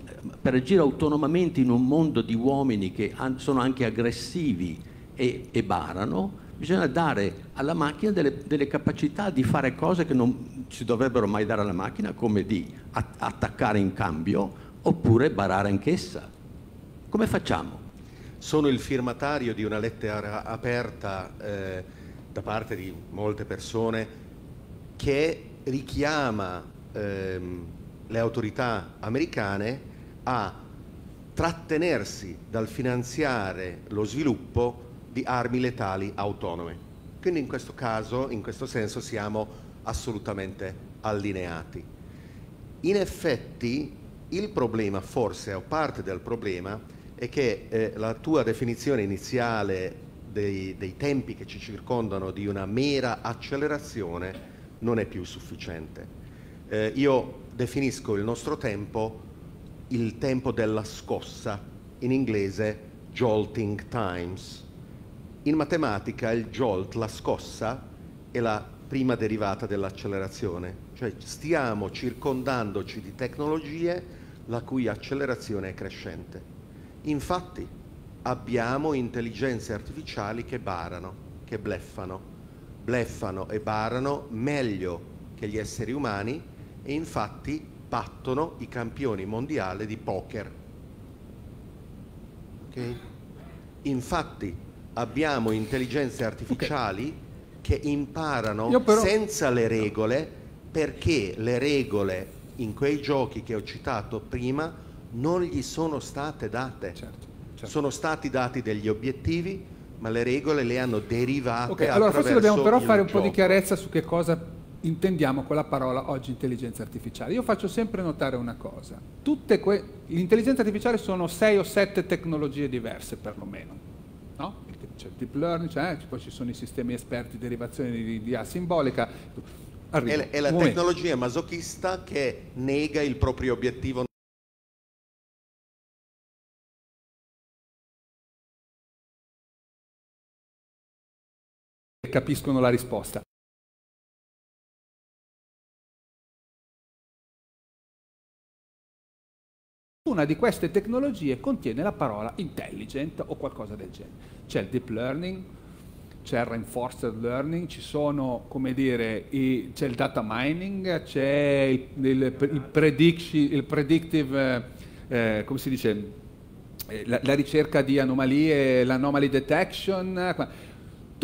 per agire autonomamente in un mondo di uomini che an, sono anche aggressivi, e, e barano, bisogna dare alla macchina delle, delle, capacità di fare cose che non si dovrebbero mai dare alla macchina, come di at- attaccare in cambio oppure barare anch'essa. Come facciamo? Sono il firmatario di una lettera aperta eh, da parte di molte persone che richiama ehm, le autorità americane a trattenersi dal finanziare lo sviluppo di armi letali autonome. Quindi in questo caso, in questo senso, siamo assolutamente allineati. In effetti il problema, forse, o parte del problema, è che eh, la tua definizione iniziale dei, dei tempi che ci circondano di una mera accelerazione non è più sufficiente. Eh, io definisco il nostro tempo il tempo della scossa, in inglese jolting times. In matematica il jolt, la scossa, è la prima derivata dell'accelerazione, cioè stiamo circondandoci di tecnologie la cui accelerazione è crescente. Infatti abbiamo intelligenze artificiali che barano, che bleffano, bleffano e barano meglio che gli esseri umani e infatti battono i campioni mondiali di poker. Okay? Infatti abbiamo intelligenze artificiali okay. che imparano però... senza le regole perché le regole in quei giochi che ho citato prima non gli sono state date. Certo. certo. sono stati dati degli obiettivi, ma le regole le hanno derivate. Ok, allora forse dobbiamo però fare un gioco. po' di chiarezza su che cosa intendiamo con la parola oggi intelligenza artificiale. Io faccio sempre notare una cosa, l'intelligenza artificiale sono sei o sette tecnologie diverse perlomeno, no? C'è il deep learning, c'è, poi ci sono i sistemi esperti derivazione di, di A simbolica. Arrivo. È, è la tecnologia masochista che nega il proprio obiettivo capiscono la risposta. Una di queste tecnologie contiene la parola intelligent o qualcosa del genere. C'è il deep learning, c'è il reinforced learning, ci sono, come dire, i, c'è il data mining, c'è il, il, il, il predictive, eh, come si dice, eh, la, la, ricerca di anomalie, l'anomaly detection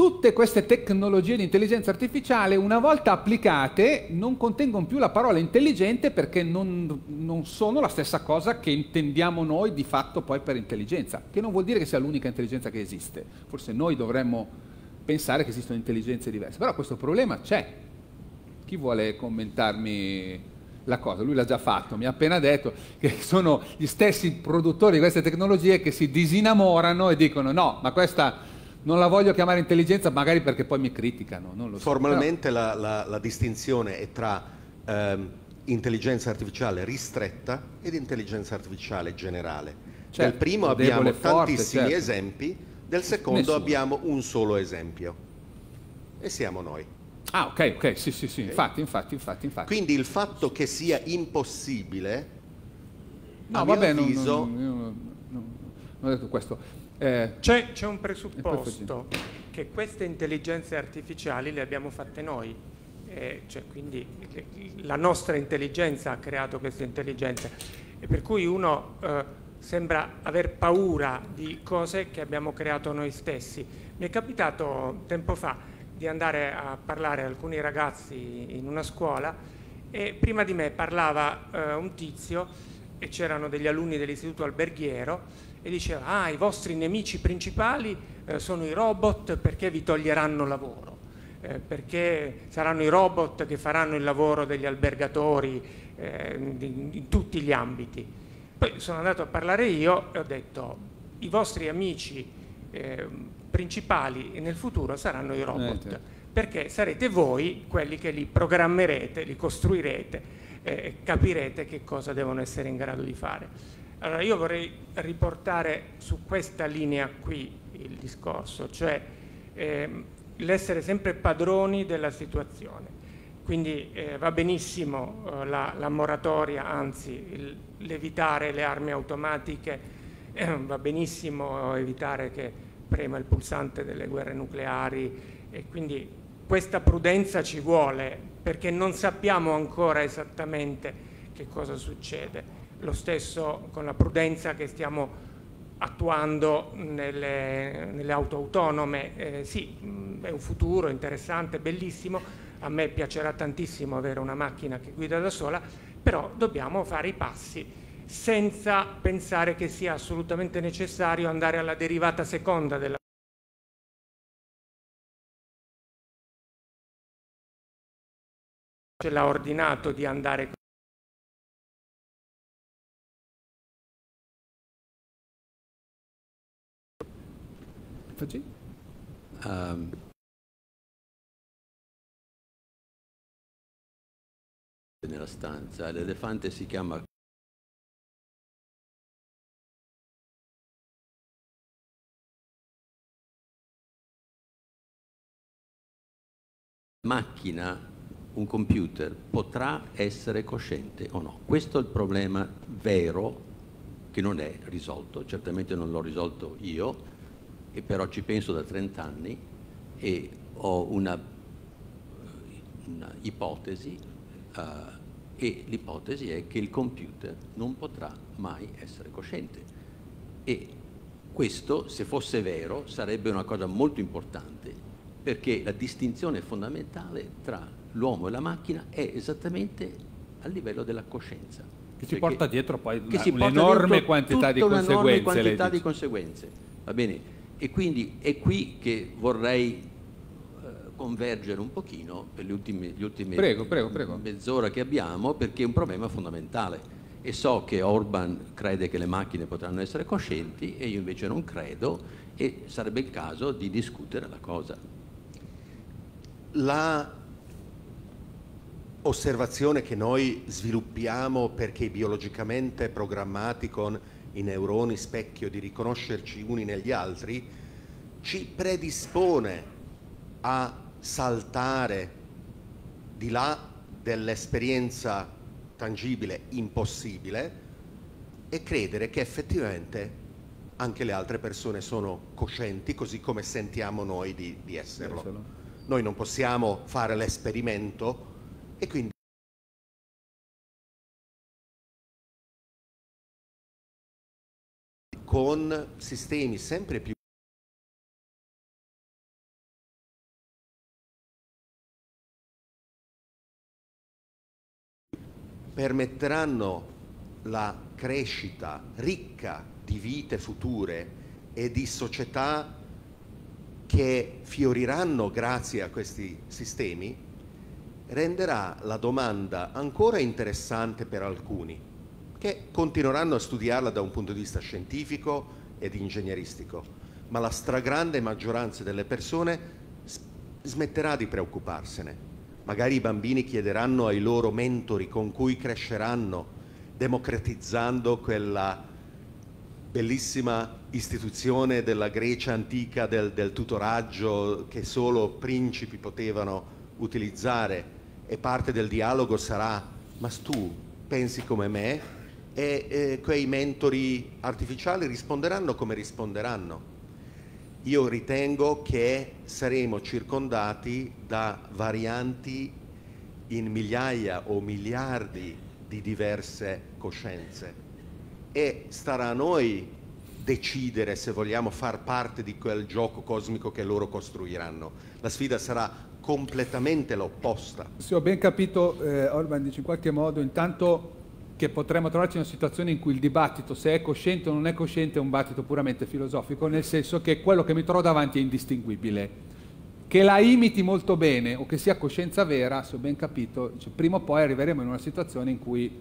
tutte queste tecnologie di intelligenza artificiale, una volta applicate, non contengono più la parola intelligente perché non, non, sono la stessa cosa che intendiamo noi di fatto poi per intelligenza, che non vuol dire che sia l'unica intelligenza che esiste. Forse noi dovremmo pensare che esistono intelligenze diverse, però questo problema c'è. Chi vuole commentarmi la cosa? Lui l'ha già fatto, mi ha appena detto che sono gli stessi produttori di queste tecnologie che si disinamorano e dicono no, ma questa non la voglio chiamare intelligenza magari perché poi mi criticano. So. Formalmente Però... la, la, la, distinzione è tra ehm, intelligenza artificiale ristretta ed intelligenza artificiale generale. Certo, del primo abbiamo forte, tantissimi certo. esempi, del secondo Nessuno. abbiamo un solo esempio. E siamo noi. Ah, ok, ok, sì, sì, sì, okay. infatti, infatti, infatti, infatti. Quindi il fatto che sia impossibile, no, a vabbè, mio avviso... Non, non, non, non ho detto questo. Eh, c'è, c'è, un presupposto che queste intelligenze artificiali le abbiamo fatte noi, eh, cioè quindi la nostra intelligenza ha creato queste intelligenze. E per cui uno eh, sembra aver paura di cose che abbiamo creato noi stessi. Mi è capitato tempo fa di andare a parlare a alcuni ragazzi in una scuola e prima di me parlava eh, un tizio e c'erano degli alunni dell'istituto alberghiero e diceva ah i vostri nemici principali eh, sono i robot perché vi toglieranno lavoro, eh, perché saranno i robot che faranno il lavoro degli albergatori eh, in, tutti gli ambiti. Poi sono andato a parlare io e ho detto i vostri amici eh, principali nel futuro saranno i robot, eh, certo. perché sarete voi quelli che li programmerete, li costruirete e capirete che cosa devono essere in grado di fare. Allora io vorrei riportare su questa linea qui il discorso, cioè ehm, l'essere sempre padroni della situazione. Quindi eh, va benissimo eh, la, la, moratoria, anzi l'evitare le armi automatiche, eh, va benissimo evitare che prema il pulsante delle guerre nucleari e quindi questa prudenza ci vuole perché non sappiamo ancora esattamente che cosa succede lo stesso con la prudenza che stiamo attuando nelle, nelle auto autonome. Eh, sì, è un futuro interessante, bellissimo, a me piacerà tantissimo avere una macchina che guida da sola, però dobbiamo fare i passi senza pensare che sia assolutamente necessario andare alla derivata seconda della ce l'ha ordinato di andare Faggi? Um, nella stanza, l'elefante si chiama macchina, un computer, potrà essere cosciente o no? Questo è il problema vero che non è risolto, certamente non l'ho risolto io, e però ci penso da 30 anni e ho una, una ipotesi uh, e l'ipotesi è che il computer non potrà mai essere cosciente e questo se fosse vero sarebbe una cosa molto importante perché la distinzione fondamentale tra l'uomo e la macchina è esattamente a livello della coscienza Che ci porta dietro poi una, un'enorme quantità di conseguenze. Un'enorme quantità di conseguenze, va bene? E quindi è qui che vorrei eh, convergere un pochino per le ultime, gli ultimi prego, prego, prego. mezz'ora che abbiamo perché è un problema fondamentale e so che Orban crede che le macchine potranno essere coscienti e io invece non credo e sarebbe il caso di discutere la cosa. La osservazione che noi sviluppiamo perché biologicamente programmati con i neuroni specchio di riconoscerci uni negli altri, ci predispone a saltare di là dell'esperienza tangibile impossibile e credere che effettivamente anche le altre persone sono coscienti così come sentiamo noi di, di esserlo. Noi non possiamo fare l'esperimento e quindi con sistemi sempre più permetteranno la crescita ricca di vite future e di società che fioriranno grazie a questi sistemi, renderà la domanda ancora interessante per alcuni, che continueranno a studiarla da un punto di vista scientifico ed ingegneristico, ma la stragrande maggioranza delle persone smetterà di preoccuparsene. Magari i bambini chiederanno ai loro mentori con cui cresceranno, democratizzando quella bellissima istituzione della Grecia antica del, del tutoraggio che solo principi potevano utilizzare. E parte del dialogo sarà ma tu pensi come me e eh, quei mentori artificiali risponderanno come risponderanno io ritengo che saremo circondati da varianti in migliaia o miliardi di diverse coscienze e starà a noi decidere se vogliamo far parte di quel gioco cosmico che loro costruiranno. La sfida sarà completamente l'opposta. Se ho ben capito, eh, Orban dice in qualche modo, intanto che potremmo trovarci in una situazione in cui il dibattito, se è cosciente o non è cosciente, è un dibattito puramente filosofico, nel senso che quello che mi trovo davanti è indistinguibile. Che la imiti molto bene o che sia coscienza vera, se ho ben capito, cioè, prima o poi arriveremo in una situazione in cui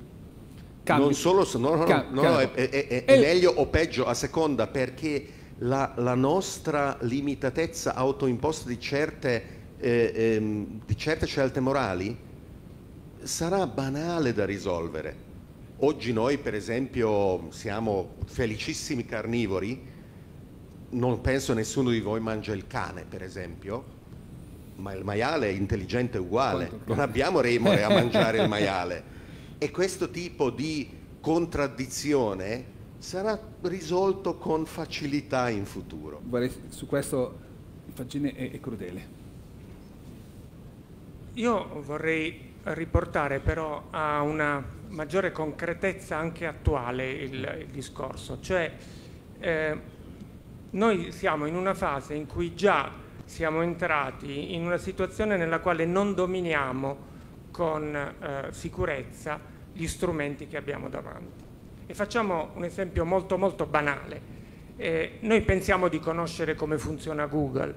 cambi. Non solo, no, no, cam- no, no è, è, è, è meglio o peggio a seconda perché la, la nostra limitatezza autoimposta di certe, eh, ehm, di certe scelte morali sarà banale da risolvere Oggi noi per esempio siamo felicissimi carnivori, non penso nessuno di voi mangia il cane per esempio, ma il maiale è intelligente uguale, non abbiamo remore a mangiare il maiale. E questo tipo di contraddizione sarà risolto con facilità in futuro. Su questo Fagine è, crudele. Io vorrei riportare però a una maggiore concretezza anche attuale il, il discorso, cioè eh, noi siamo in una fase in cui già siamo entrati in una situazione nella quale non dominiamo con eh, sicurezza gli strumenti che abbiamo davanti. E facciamo un esempio molto molto banale. Eh, noi pensiamo di conoscere come funziona Google,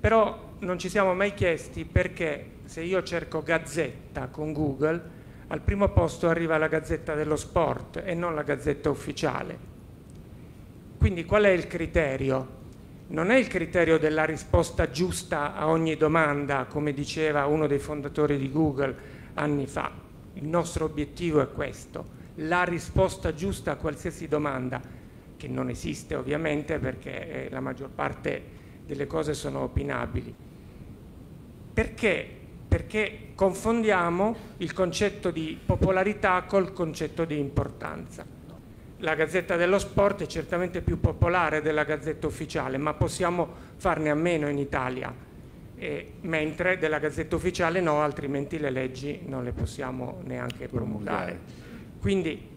però non ci siamo mai chiesti perché se io cerco Gazzetta con Google, al primo posto arriva la Gazzetta dello Sport e non la Gazzetta ufficiale. Quindi qual è il criterio? Non è il criterio della risposta giusta a ogni domanda, come diceva uno dei fondatori di Google anni fa. Il nostro obiettivo è questo, la risposta giusta a qualsiasi domanda, che non esiste ovviamente perché eh, la maggior parte delle cose sono opinabili. Perché perché confondiamo il concetto di popolarità col concetto di importanza. La Gazzetta dello Sport è certamente più popolare della Gazzetta Ufficiale, ma possiamo farne a meno in Italia, eh, mentre della Gazzetta Ufficiale no, altrimenti le leggi non le possiamo neanche promulgare. Quindi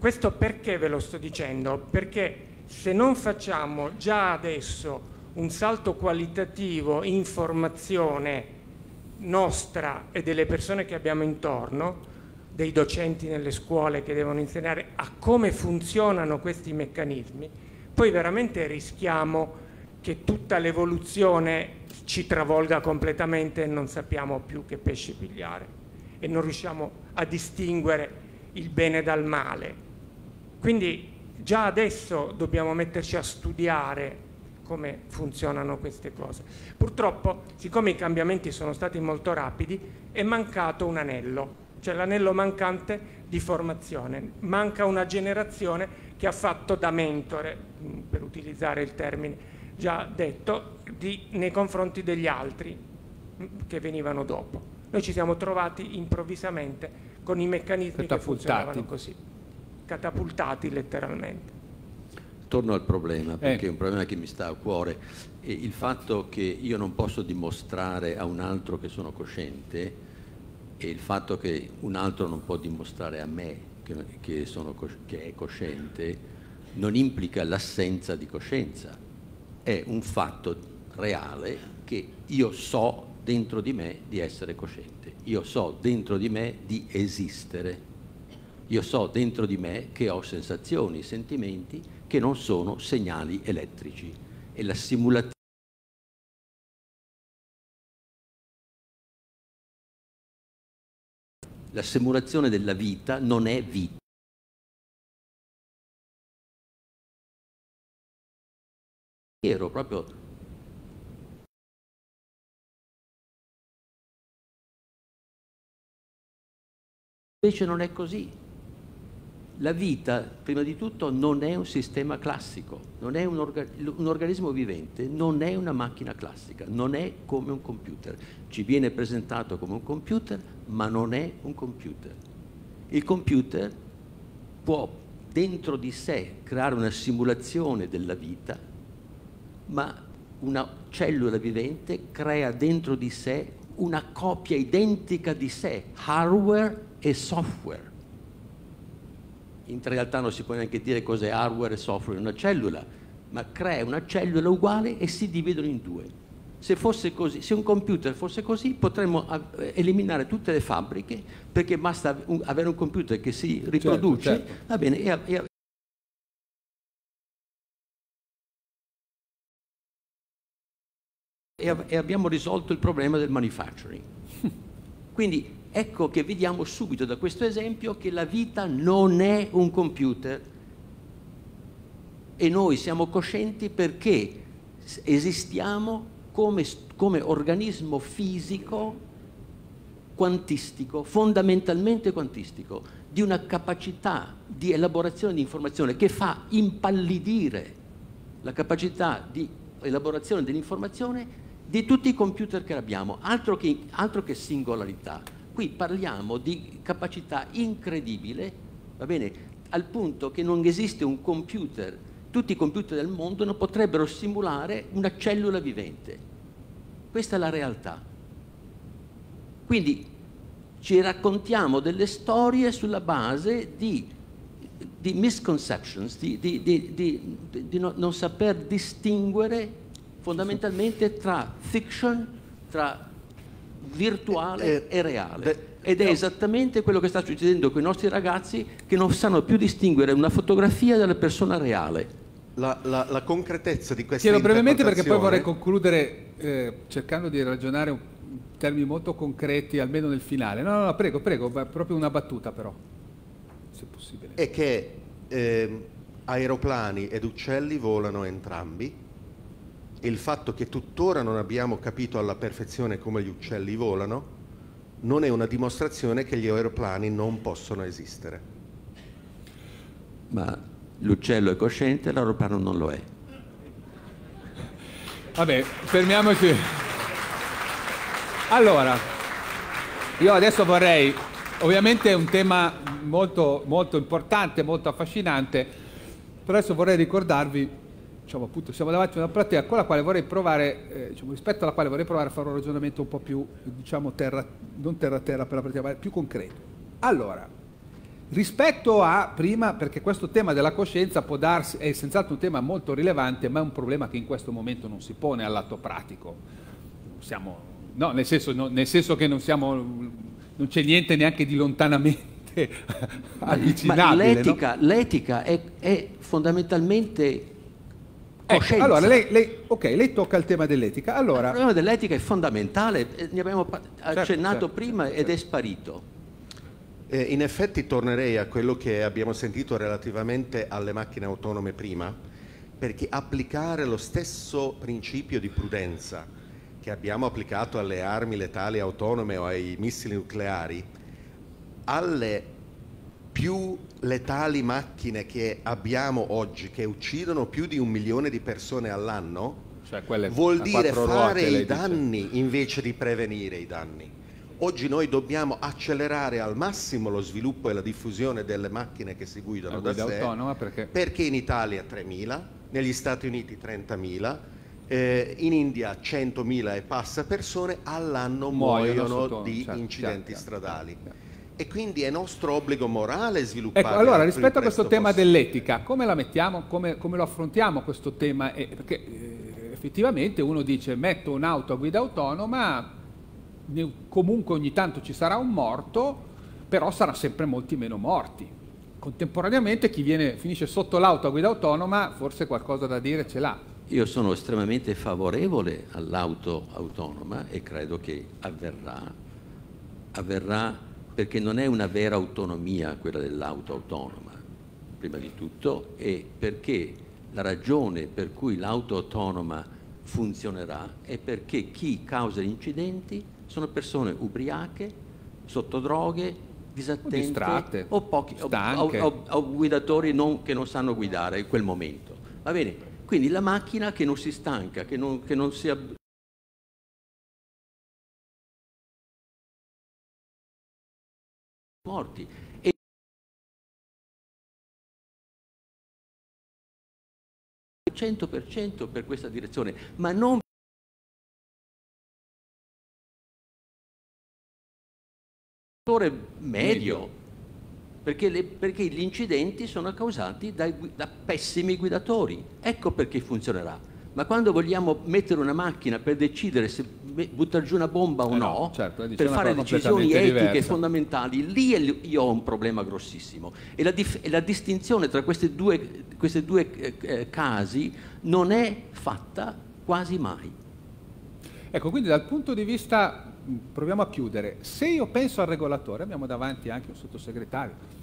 questo perché ve lo sto dicendo? Perché se non facciamo già adesso un salto qualitativo in formazione, nostra e delle persone che abbiamo intorno, dei docenti nelle scuole che devono insegnare a come funzionano questi meccanismi, poi veramente rischiamo che tutta l'evoluzione ci travolga completamente e non sappiamo più che pesci pigliare e non riusciamo a distinguere il bene dal male. Quindi già adesso dobbiamo metterci a studiare come funzionano queste cose. Purtroppo, siccome i cambiamenti sono stati molto rapidi, è mancato un anello, cioè l'anello mancante di formazione. Manca una generazione che ha fatto da mentore, per utilizzare il termine già detto, di, nei confronti degli altri che venivano dopo. Noi ci siamo trovati improvvisamente con i meccanismi che funzionavano così, catapultati letteralmente. Torno al problema, perché eh. è un problema che mi sta a cuore. E il fatto che io non posso dimostrare a un altro che sono cosciente e il fatto che un altro non può dimostrare a me che, che, sono, che è cosciente non implica l'assenza di coscienza. È un fatto reale che io so dentro di me di essere cosciente, io so dentro di me di esistere, io so dentro di me che ho sensazioni, sentimenti che non sono segnali elettrici e la simulazione La simulazione della vita non è vita. Ero proprio Invece non è così. La vita, prima di tutto, non è un sistema classico, un, orga- un, organismo vivente, non è una macchina classica, non è come un computer. Ci viene presentato come un computer, ma non è un computer. Il computer può dentro di sé creare una simulazione della vita, ma una cellula vivente crea dentro di sé una copia identica di sé, hardware e software. In realtà non si può neanche dire cos'è hardware e software in una cellula, ma crea una cellula uguale e si dividono in due. Se, fosse così, se un computer fosse così, potremmo eliminare tutte le fabbriche perché basta avere un computer che si certo, riproduce, certo, certo. va bene, e, e, e abbiamo risolto il problema del manufacturing. Quindi ecco che vediamo subito da questo esempio che la vita non è un computer. E noi siamo coscienti perché esistiamo come, come organismo fisico quantistico, fondamentalmente quantistico, di una capacità di elaborazione di informazione che fa impallidire la capacità di elaborazione dell'informazione di tutti i computer che abbiamo, altro che, altro che singolarità qui parliamo di capacità incredibile, va bene, al punto che non esiste un computer, tutti i computer del mondo non potrebbero simulare una cellula vivente. Questa è la realtà. Quindi ci raccontiamo delle storie sulla base di, di misconceptions, di, di, di no, non saper distinguere fondamentalmente tra fiction, tra virtuale eh, eh, e reale. Ed è esattamente quello che sta succedendo con i nostri ragazzi che non sanno più distinguere una fotografia dalla persona reale. La, la, la concretezza di questa Chiedo brevemente perché poi vorrei concludere eh, cercando di ragionare in termini molto concreti, almeno nel finale. No, no, no prego, prego, proprio una battuta però, se possibile. È che eh, aeroplani ed uccelli volano entrambi e il fatto che tuttora non abbiamo capito alla perfezione come gli uccelli volano non è una dimostrazione che gli aeroplani non possono esistere. Ma l'uccello è cosciente, l'aeroplano non lo è. Vabbè, fermiamoci. Allora, io adesso vorrei, ovviamente è un tema molto, molto importante, molto affascinante, però adesso vorrei ricordarvi diciamo, appunto, siamo davanti a una platea con la quale vorrei provare, eh, diciamo, rispetto alla quale vorrei provare a fare un ragionamento un po' più, diciamo, terra, non terra-terra per la platea, ma più concreto. Allora, rispetto a prima, perché questo tema della coscienza può darsi, è senz'altro un tema molto rilevante, ma è un problema che in questo momento non si pone all'atto pratico. Siamo, no, nel senso, no, nel senso che non, siamo, non c'è niente neanche di lontanamente anche Ma avvicinabile. l'etica, no? l'etica è, è fondamentalmente Ecco, allora, lei, lei- ok, lei tocca il tema dell'etica. Il Allora, problema dell'etica è fondamentale, eh, ne abbiamo pa- accennato certo, prima certo, ed è sparito. Eh, in effetti tornerei a quello che abbiamo sentito relativamente alle macchine autonome prima, perché applicare lo stesso principio di prudenza che abbiamo applicato alle armi letali autonome o ai missili nucleari, alle più letali macchine che abbiamo oggi, che uccidono più di un milione di persone all'anno, cioè vuol dire fare i dice. danni invece di prevenire i danni. Oggi noi dobbiamo accelerare al massimo lo sviluppo e la diffusione delle macchine che si guidano da sé, perché perché in Italia 3.000, negli Stati Uniti 30.000, eh, in India 100.000 e passa persone all'anno Muoiono muoiono, sotto- di certo, incidenti chiaro, stradali. chiaro, chiaro. E quindi è nostro obbligo morale sviluppare. Ecco, allora rispetto a questo tema possibile. dell'etica, come la mettiamo, come, come lo affrontiamo questo tema? Eh, perché eh, effettivamente uno dice metto un'auto a guida autonoma, ne- comunque ogni tanto ci sarà un morto, però saranno sempre molti meno morti. Contemporaneamente chi viene, finisce sotto l'auto a guida autonoma forse qualcosa da dire ce l'ha. Io sono estremamente favorevole all'auto autonoma e credo che avverrà, avverrà perché non è una vera autonomia quella dell'auto autonoma, prima di tutto, e perché la ragione per cui l'auto autonoma funzionerà è perché chi causa gli incidenti sono persone ubriache, sotto droghe, disattente distratte, o, pochi, o- o- o guidatori non- che non sanno guidare in quel momento. Va bene? Quindi la macchina che non si stanca, che non, che non si morti. E il 100% per questa direzione, ma non medio, perché, le- perché gli incidenti sono causati dai da pessimi guidatori. Ecco perché funzionerà. Ma quando vogliamo mettere una macchina per decidere se buttare giù una bomba o Eh no, no, certo, dice per fare decisioni etiche diversa. fondamentali, lì io ho un problema grossissimo. E la, dif- e la distinzione tra questi due, questi due eh, eh, casi non è fatta quasi mai. Ecco, quindi dal punto di vista, proviamo a chiudere, se io penso al regolatore, abbiamo davanti anche un sottosegretario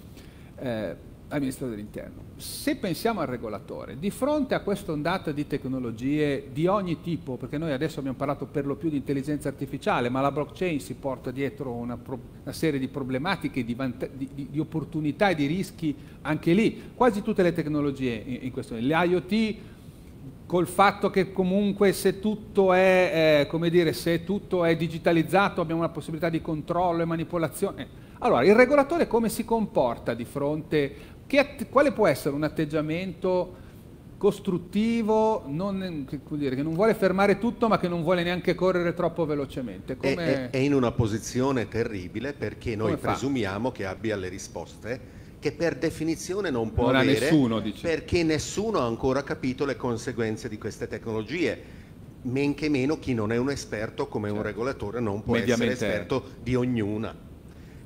eh, al Ministero dell'Interno, se pensiamo al regolatore, di fronte a questa ondata di tecnologie di ogni tipo, perché noi adesso abbiamo parlato per lo più di intelligenza artificiale, ma la blockchain si porta dietro una, una serie di problematiche, di, di- di- opportunità e di rischi anche lì, quasi tutte le tecnologie in, in questo, l'IoT col fatto che comunque se tutto è, eh, dire, se tutto è digitalizzato abbiamo una possibilità di controllo e manipolazione. Allora, il regolatore come si comporta di fronte, che quale può essere un atteggiamento costruttivo, non, che, dire, che non vuole fermare tutto ma che non vuole neanche correre troppo velocemente? È, Come... è- è in una posizione terribile perché noi Come fa? presumiamo che abbia le risposte che per definizione non può Non avere nessuno, perché nessuno ha ancora capito le conseguenze di queste tecnologie. Men che meno chi non è un esperto come un Certo. regolatore non può essere esperto di ognuna.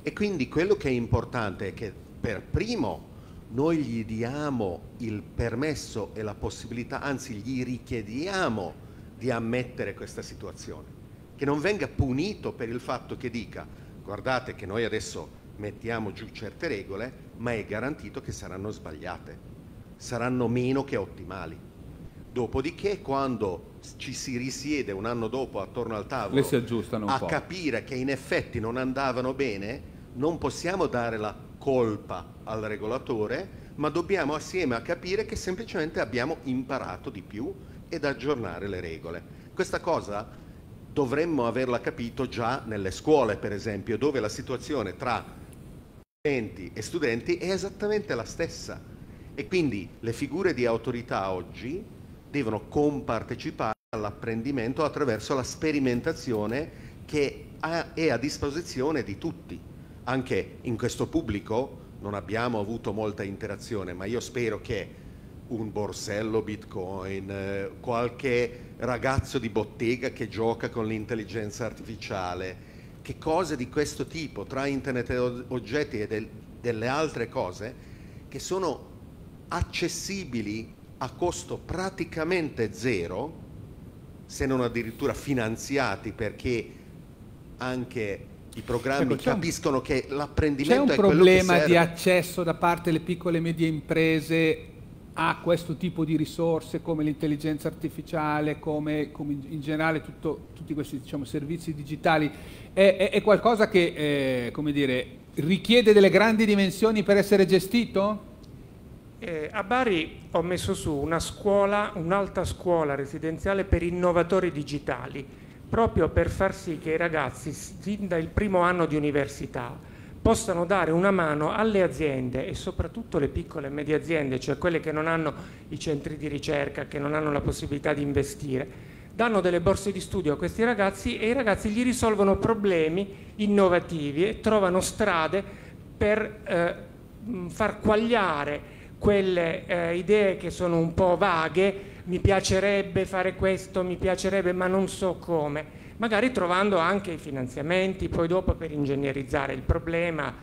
E quindi quello che è importante è che per primo noi gli diamo il permesso e la possibilità, anzi gli richiediamo di ammettere questa situazione, che non venga punito per il fatto che dica guardate che noi adesso mettiamo giù certe regole, ma è garantito che saranno sbagliate, saranno meno che ottimali. Dopodiché quando ci si risiede un anno dopo attorno al tavolo a po'. capire che in effetti non andavano bene, non possiamo dare la colpa al regolatore, ma dobbiamo assieme a capire che semplicemente abbiamo imparato di più ed aggiornare le regole. Questa cosa dovremmo averla capito già nelle scuole, per esempio, dove la situazione tra studenti e studenti è esattamente la stessa. E quindi le figure di autorità oggi devono compartecipare all'apprendimento attraverso la sperimentazione che è a disposizione di tutti. Anche in questo pubblico non abbiamo avuto molta interazione, ma io spero che un borsello bitcoin, eh, qualche ragazzo di bottega che gioca con l'intelligenza artificiale, che cose di questo tipo, tra internet e oggetti e del, delle altre cose, che sono accessibili a costo praticamente zero, se non addirittura finanziati perché anche i programmi ecco, capiscono un, che l'apprendimento è quello che C'è un problema di accesso da parte delle piccole e medie imprese a questo tipo di risorse come l'intelligenza artificiale, come, come in generale tutto, tutti questi diciamo, servizi digitali, è, è, è qualcosa che eh, dire, richiede delle grandi dimensioni per essere gestito? Eh, a Bari ho messo su una scuola, un'alta scuola residenziale per innovatori digitali, proprio per far sì che i ragazzi, fin dal primo anno di università, possano dare una mano alle aziende e soprattutto le piccole e medie aziende, cioè quelle che non hanno i centri di ricerca, che non hanno la possibilità di investire, danno delle borse di studio a questi ragazzi e i ragazzi gli risolvono problemi innovativi e trovano strade per eh, far quagliare quelle eh, idee che sono un po' vaghe, mi piacerebbe fare questo, mi piacerebbe, ma non so come, magari trovando anche i finanziamenti poi dopo per ingegnerizzare il problema.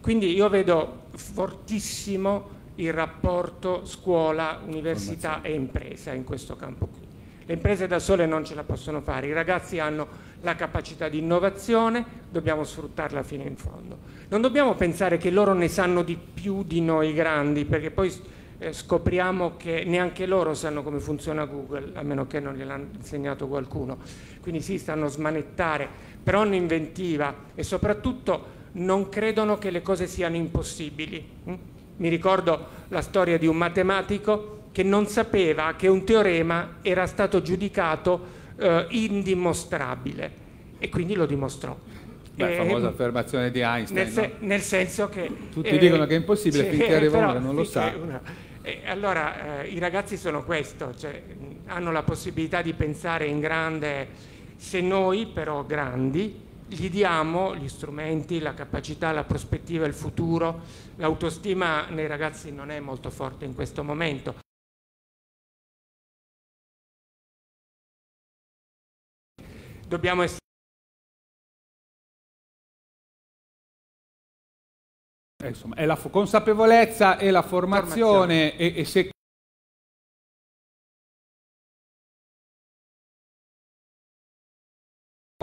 Quindi io vedo fortissimo il rapporto scuola, università e impresa in questo campo qui. Le imprese da sole non ce la possono fare, i ragazzi hanno la capacità di innovazione, dobbiamo sfruttarla fino in fondo. Non dobbiamo pensare che loro ne sanno di più di noi grandi, perché poi eh, scopriamo che neanche loro sanno come funziona Google, a meno che non gliel'hanno insegnato qualcuno. Quindi sì, stanno smanettare, però hanno inventiva e soprattutto non credono che le cose siano impossibili. Hm? Mi ricordo la storia di un matematico che non sapeva che un teorema era stato giudicato eh, indimostrabile e quindi lo dimostrò. Beh, famosa eh, affermazione di Einstein. Nel, se, no? nel senso che... Tutti eh, dicono che è impossibile finché arriva uno non lo sa. Una, eh, allora eh, i ragazzi sono questo, cioè, hanno la possibilità di pensare in grande, se noi però grandi gli diamo gli strumenti, la capacità, la prospettiva, il futuro, l'autostima nei ragazzi non è molto forte in questo momento. dobbiamo essere insomma, è la consapevolezza e la formazione, formazione. E, e, se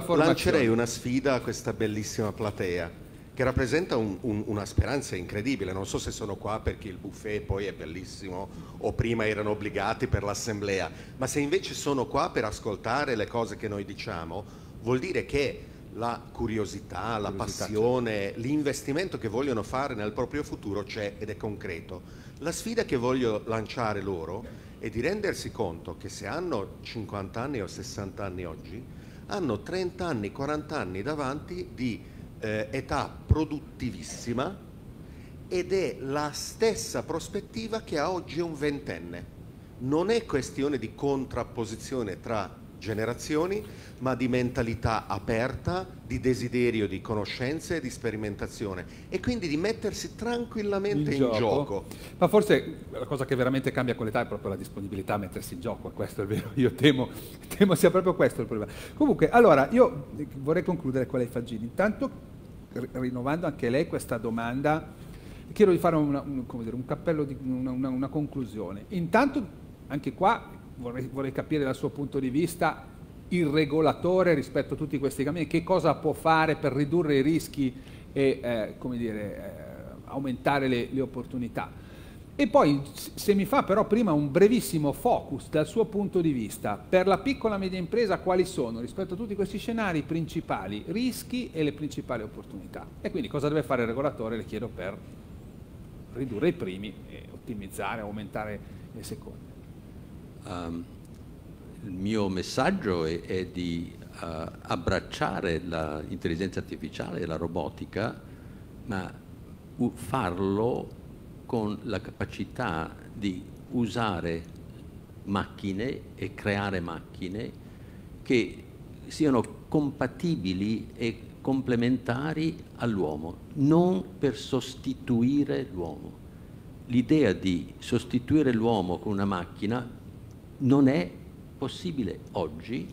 lancerei una sfida a questa bellissima platea che rappresenta un, un, una speranza incredibile. Non so se sono qua perché il buffet poi è bellissimo o prima erano obbligati per l'assemblea, ma se invece sono qua per ascoltare le cose che noi diciamo, vuol dire che la curiosità, la curiosità, passione, certo. l'investimento che vogliono fare nel proprio futuro c'è ed è concreto. La sfida che voglio lanciare loro è di rendersi conto che se hanno 50 anni o 60 anni oggi, hanno 30 anni, 40 anni davanti di eh, età produttivissima ed è la stessa prospettiva che ha oggi un ventenne. Non è questione di contrapposizione tra generazioni, ma di mentalità aperta, di desiderio di conoscenze e di sperimentazione e quindi di mettersi tranquillamente in, in gioco. gioco. Ma forse la cosa che veramente cambia con l'età è proprio la disponibilità a mettersi in gioco, questo è vero, io temo, temo sia proprio questo il problema. Comunque, allora, io vorrei concludere con lei Faggini. Intanto rinnovando anche lei questa domanda, chiedo di fare una, un, dire, un cappello, di, una, una, una, conclusione. Intanto, anche qua vorrei, vorrei, capire dal suo punto di vista il regolatore rispetto a tutti questi cammini, che cosa può fare per ridurre i rischi e eh, dire, eh, aumentare le, le opportunità. E poi se mi fa però prima un brevissimo focus dal suo punto di vista, per la piccola e media impresa quali sono rispetto a tutti questi scenari i principali rischi e le principali opportunità? E quindi cosa deve fare il regolatore, le chiedo, per ridurre i primi e ottimizzare, aumentare le seconde? Um, il mio messaggio è, è di uh, abbracciare l'intelligenza artificiale e la robotica, ma farlo con la capacità di usare macchine e creare macchine che siano compatibili e complementari all'uomo, non per sostituire l'uomo. L'idea di sostituire l'uomo con una macchina non è possibile oggi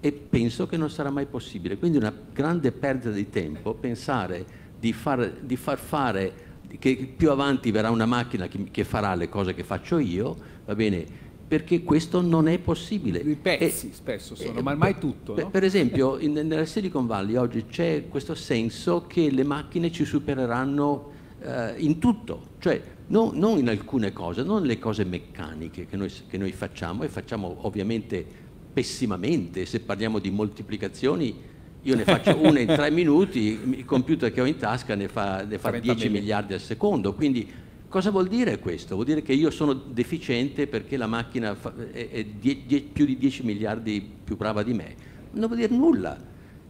e penso che non sarà mai possibile. Quindi è una grande perdita di tempo pensare di far, di far fare che più avanti verrà una macchina che, che, farà le cose che faccio io, va bene? Perché questo non è possibile. I pezzi e, spesso sono, eh, ma mai tutto. Per, no? per esempio, in, nella Silicon Valley oggi c'è questo senso che le macchine ci supereranno eh, in tutto, cioè no, non in alcune cose, non le cose meccaniche che noi, che noi facciamo, e facciamo ovviamente pessimamente, se parliamo di moltiplicazioni io ne faccio una in tre minuti, il computer che ho in tasca ne fa, ne fa 10 miliardi al secondo. Quindi cosa vuol dire questo? Vuol dire che io sono deficiente perché la macchina fa, è, è die, die, più di 10 miliardi più brava di me? Non vuol dire nulla.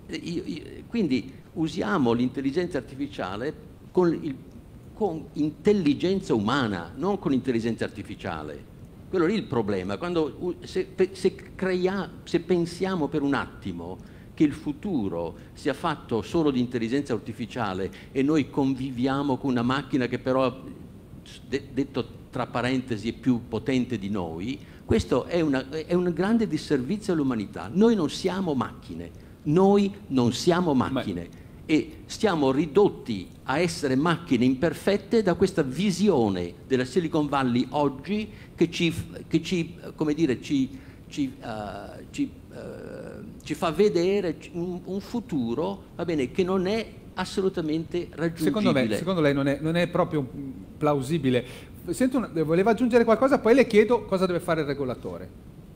Io, io, quindi usiamo l'intelligenza artificiale con, il, con intelligenza umana, non con intelligenza artificiale. Quello lì è il problema. Quando, se, se, crea, se pensiamo per un attimo che il futuro sia fatto solo di intelligenza artificiale e noi conviviamo con una macchina che però, de, detto tra parentesi, è più potente di noi, questo è, una, è un grande disservizio all'umanità. Noi non siamo macchine, noi non siamo macchine. Ma... E stiamo ridotti a essere macchine imperfette da questa visione della Silicon Valley oggi che ci, che ci come dire, ci, ci, uh, ci uh, ci fa vedere un, un futuro bene, che non è assolutamente raggiungibile. Secondo, me, secondo lei non è, non è, proprio plausibile. Una, voleva aggiungere qualcosa, poi le chiedo cosa deve fare il regolatore.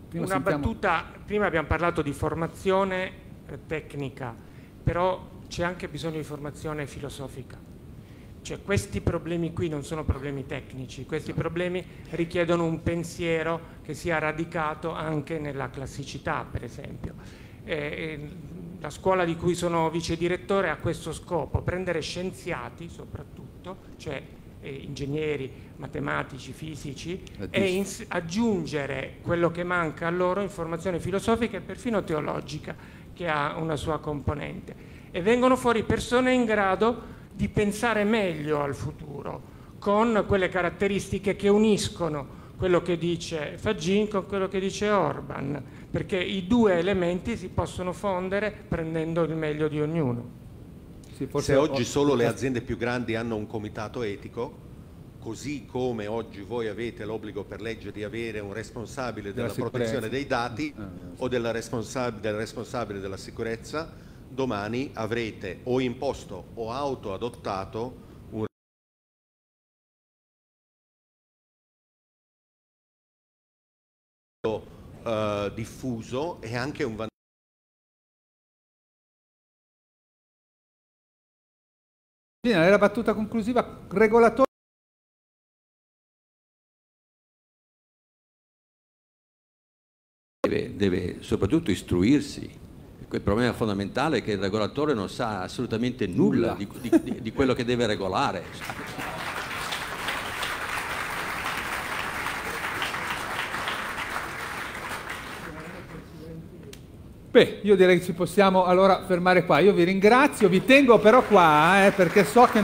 Prima Una sentiamo... battuta, prima abbiamo parlato di formazione eh, tecnica, però c'è anche bisogno di formazione filosofica. Cioè questi problemi qui non sono problemi tecnici, questi problemi richiedono un pensiero che sia radicato anche nella classicità, per esempio eh, la scuola di cui sono vice direttore ha questo scopo, prendere scienziati soprattutto, cioè eh, ingegneri, matematici, fisici, e aggiungere quello che manca a loro in formazione filosofica e perfino teologica, che ha una sua componente. E vengono fuori persone in grado di pensare meglio al futuro, con quelle caratteristiche che uniscono quello che dice Fagin con quello che dice Orban, perché i due elementi si possono fondere prendendo il meglio di ognuno. Sì, Se oggi solo le aziende più grandi hanno un comitato etico, così come oggi voi avete l'obbligo per legge di avere un responsabile della, della protezione dei dati ah, o della responsab del responsabile della sicurezza, domani avrete o imposto o autoadottato uh, diffuso e anche un vantaggio. La battuta conclusiva, regolatore. Deve, deve soprattutto istruirsi. Il problema fondamentale è che il regolatore non sa assolutamente nulla, nulla. Di, di, di quello che deve regolare. Beh, io direi che ci possiamo allora fermare qua. Io vi ringrazio, vi tengo però qua eh, perché so che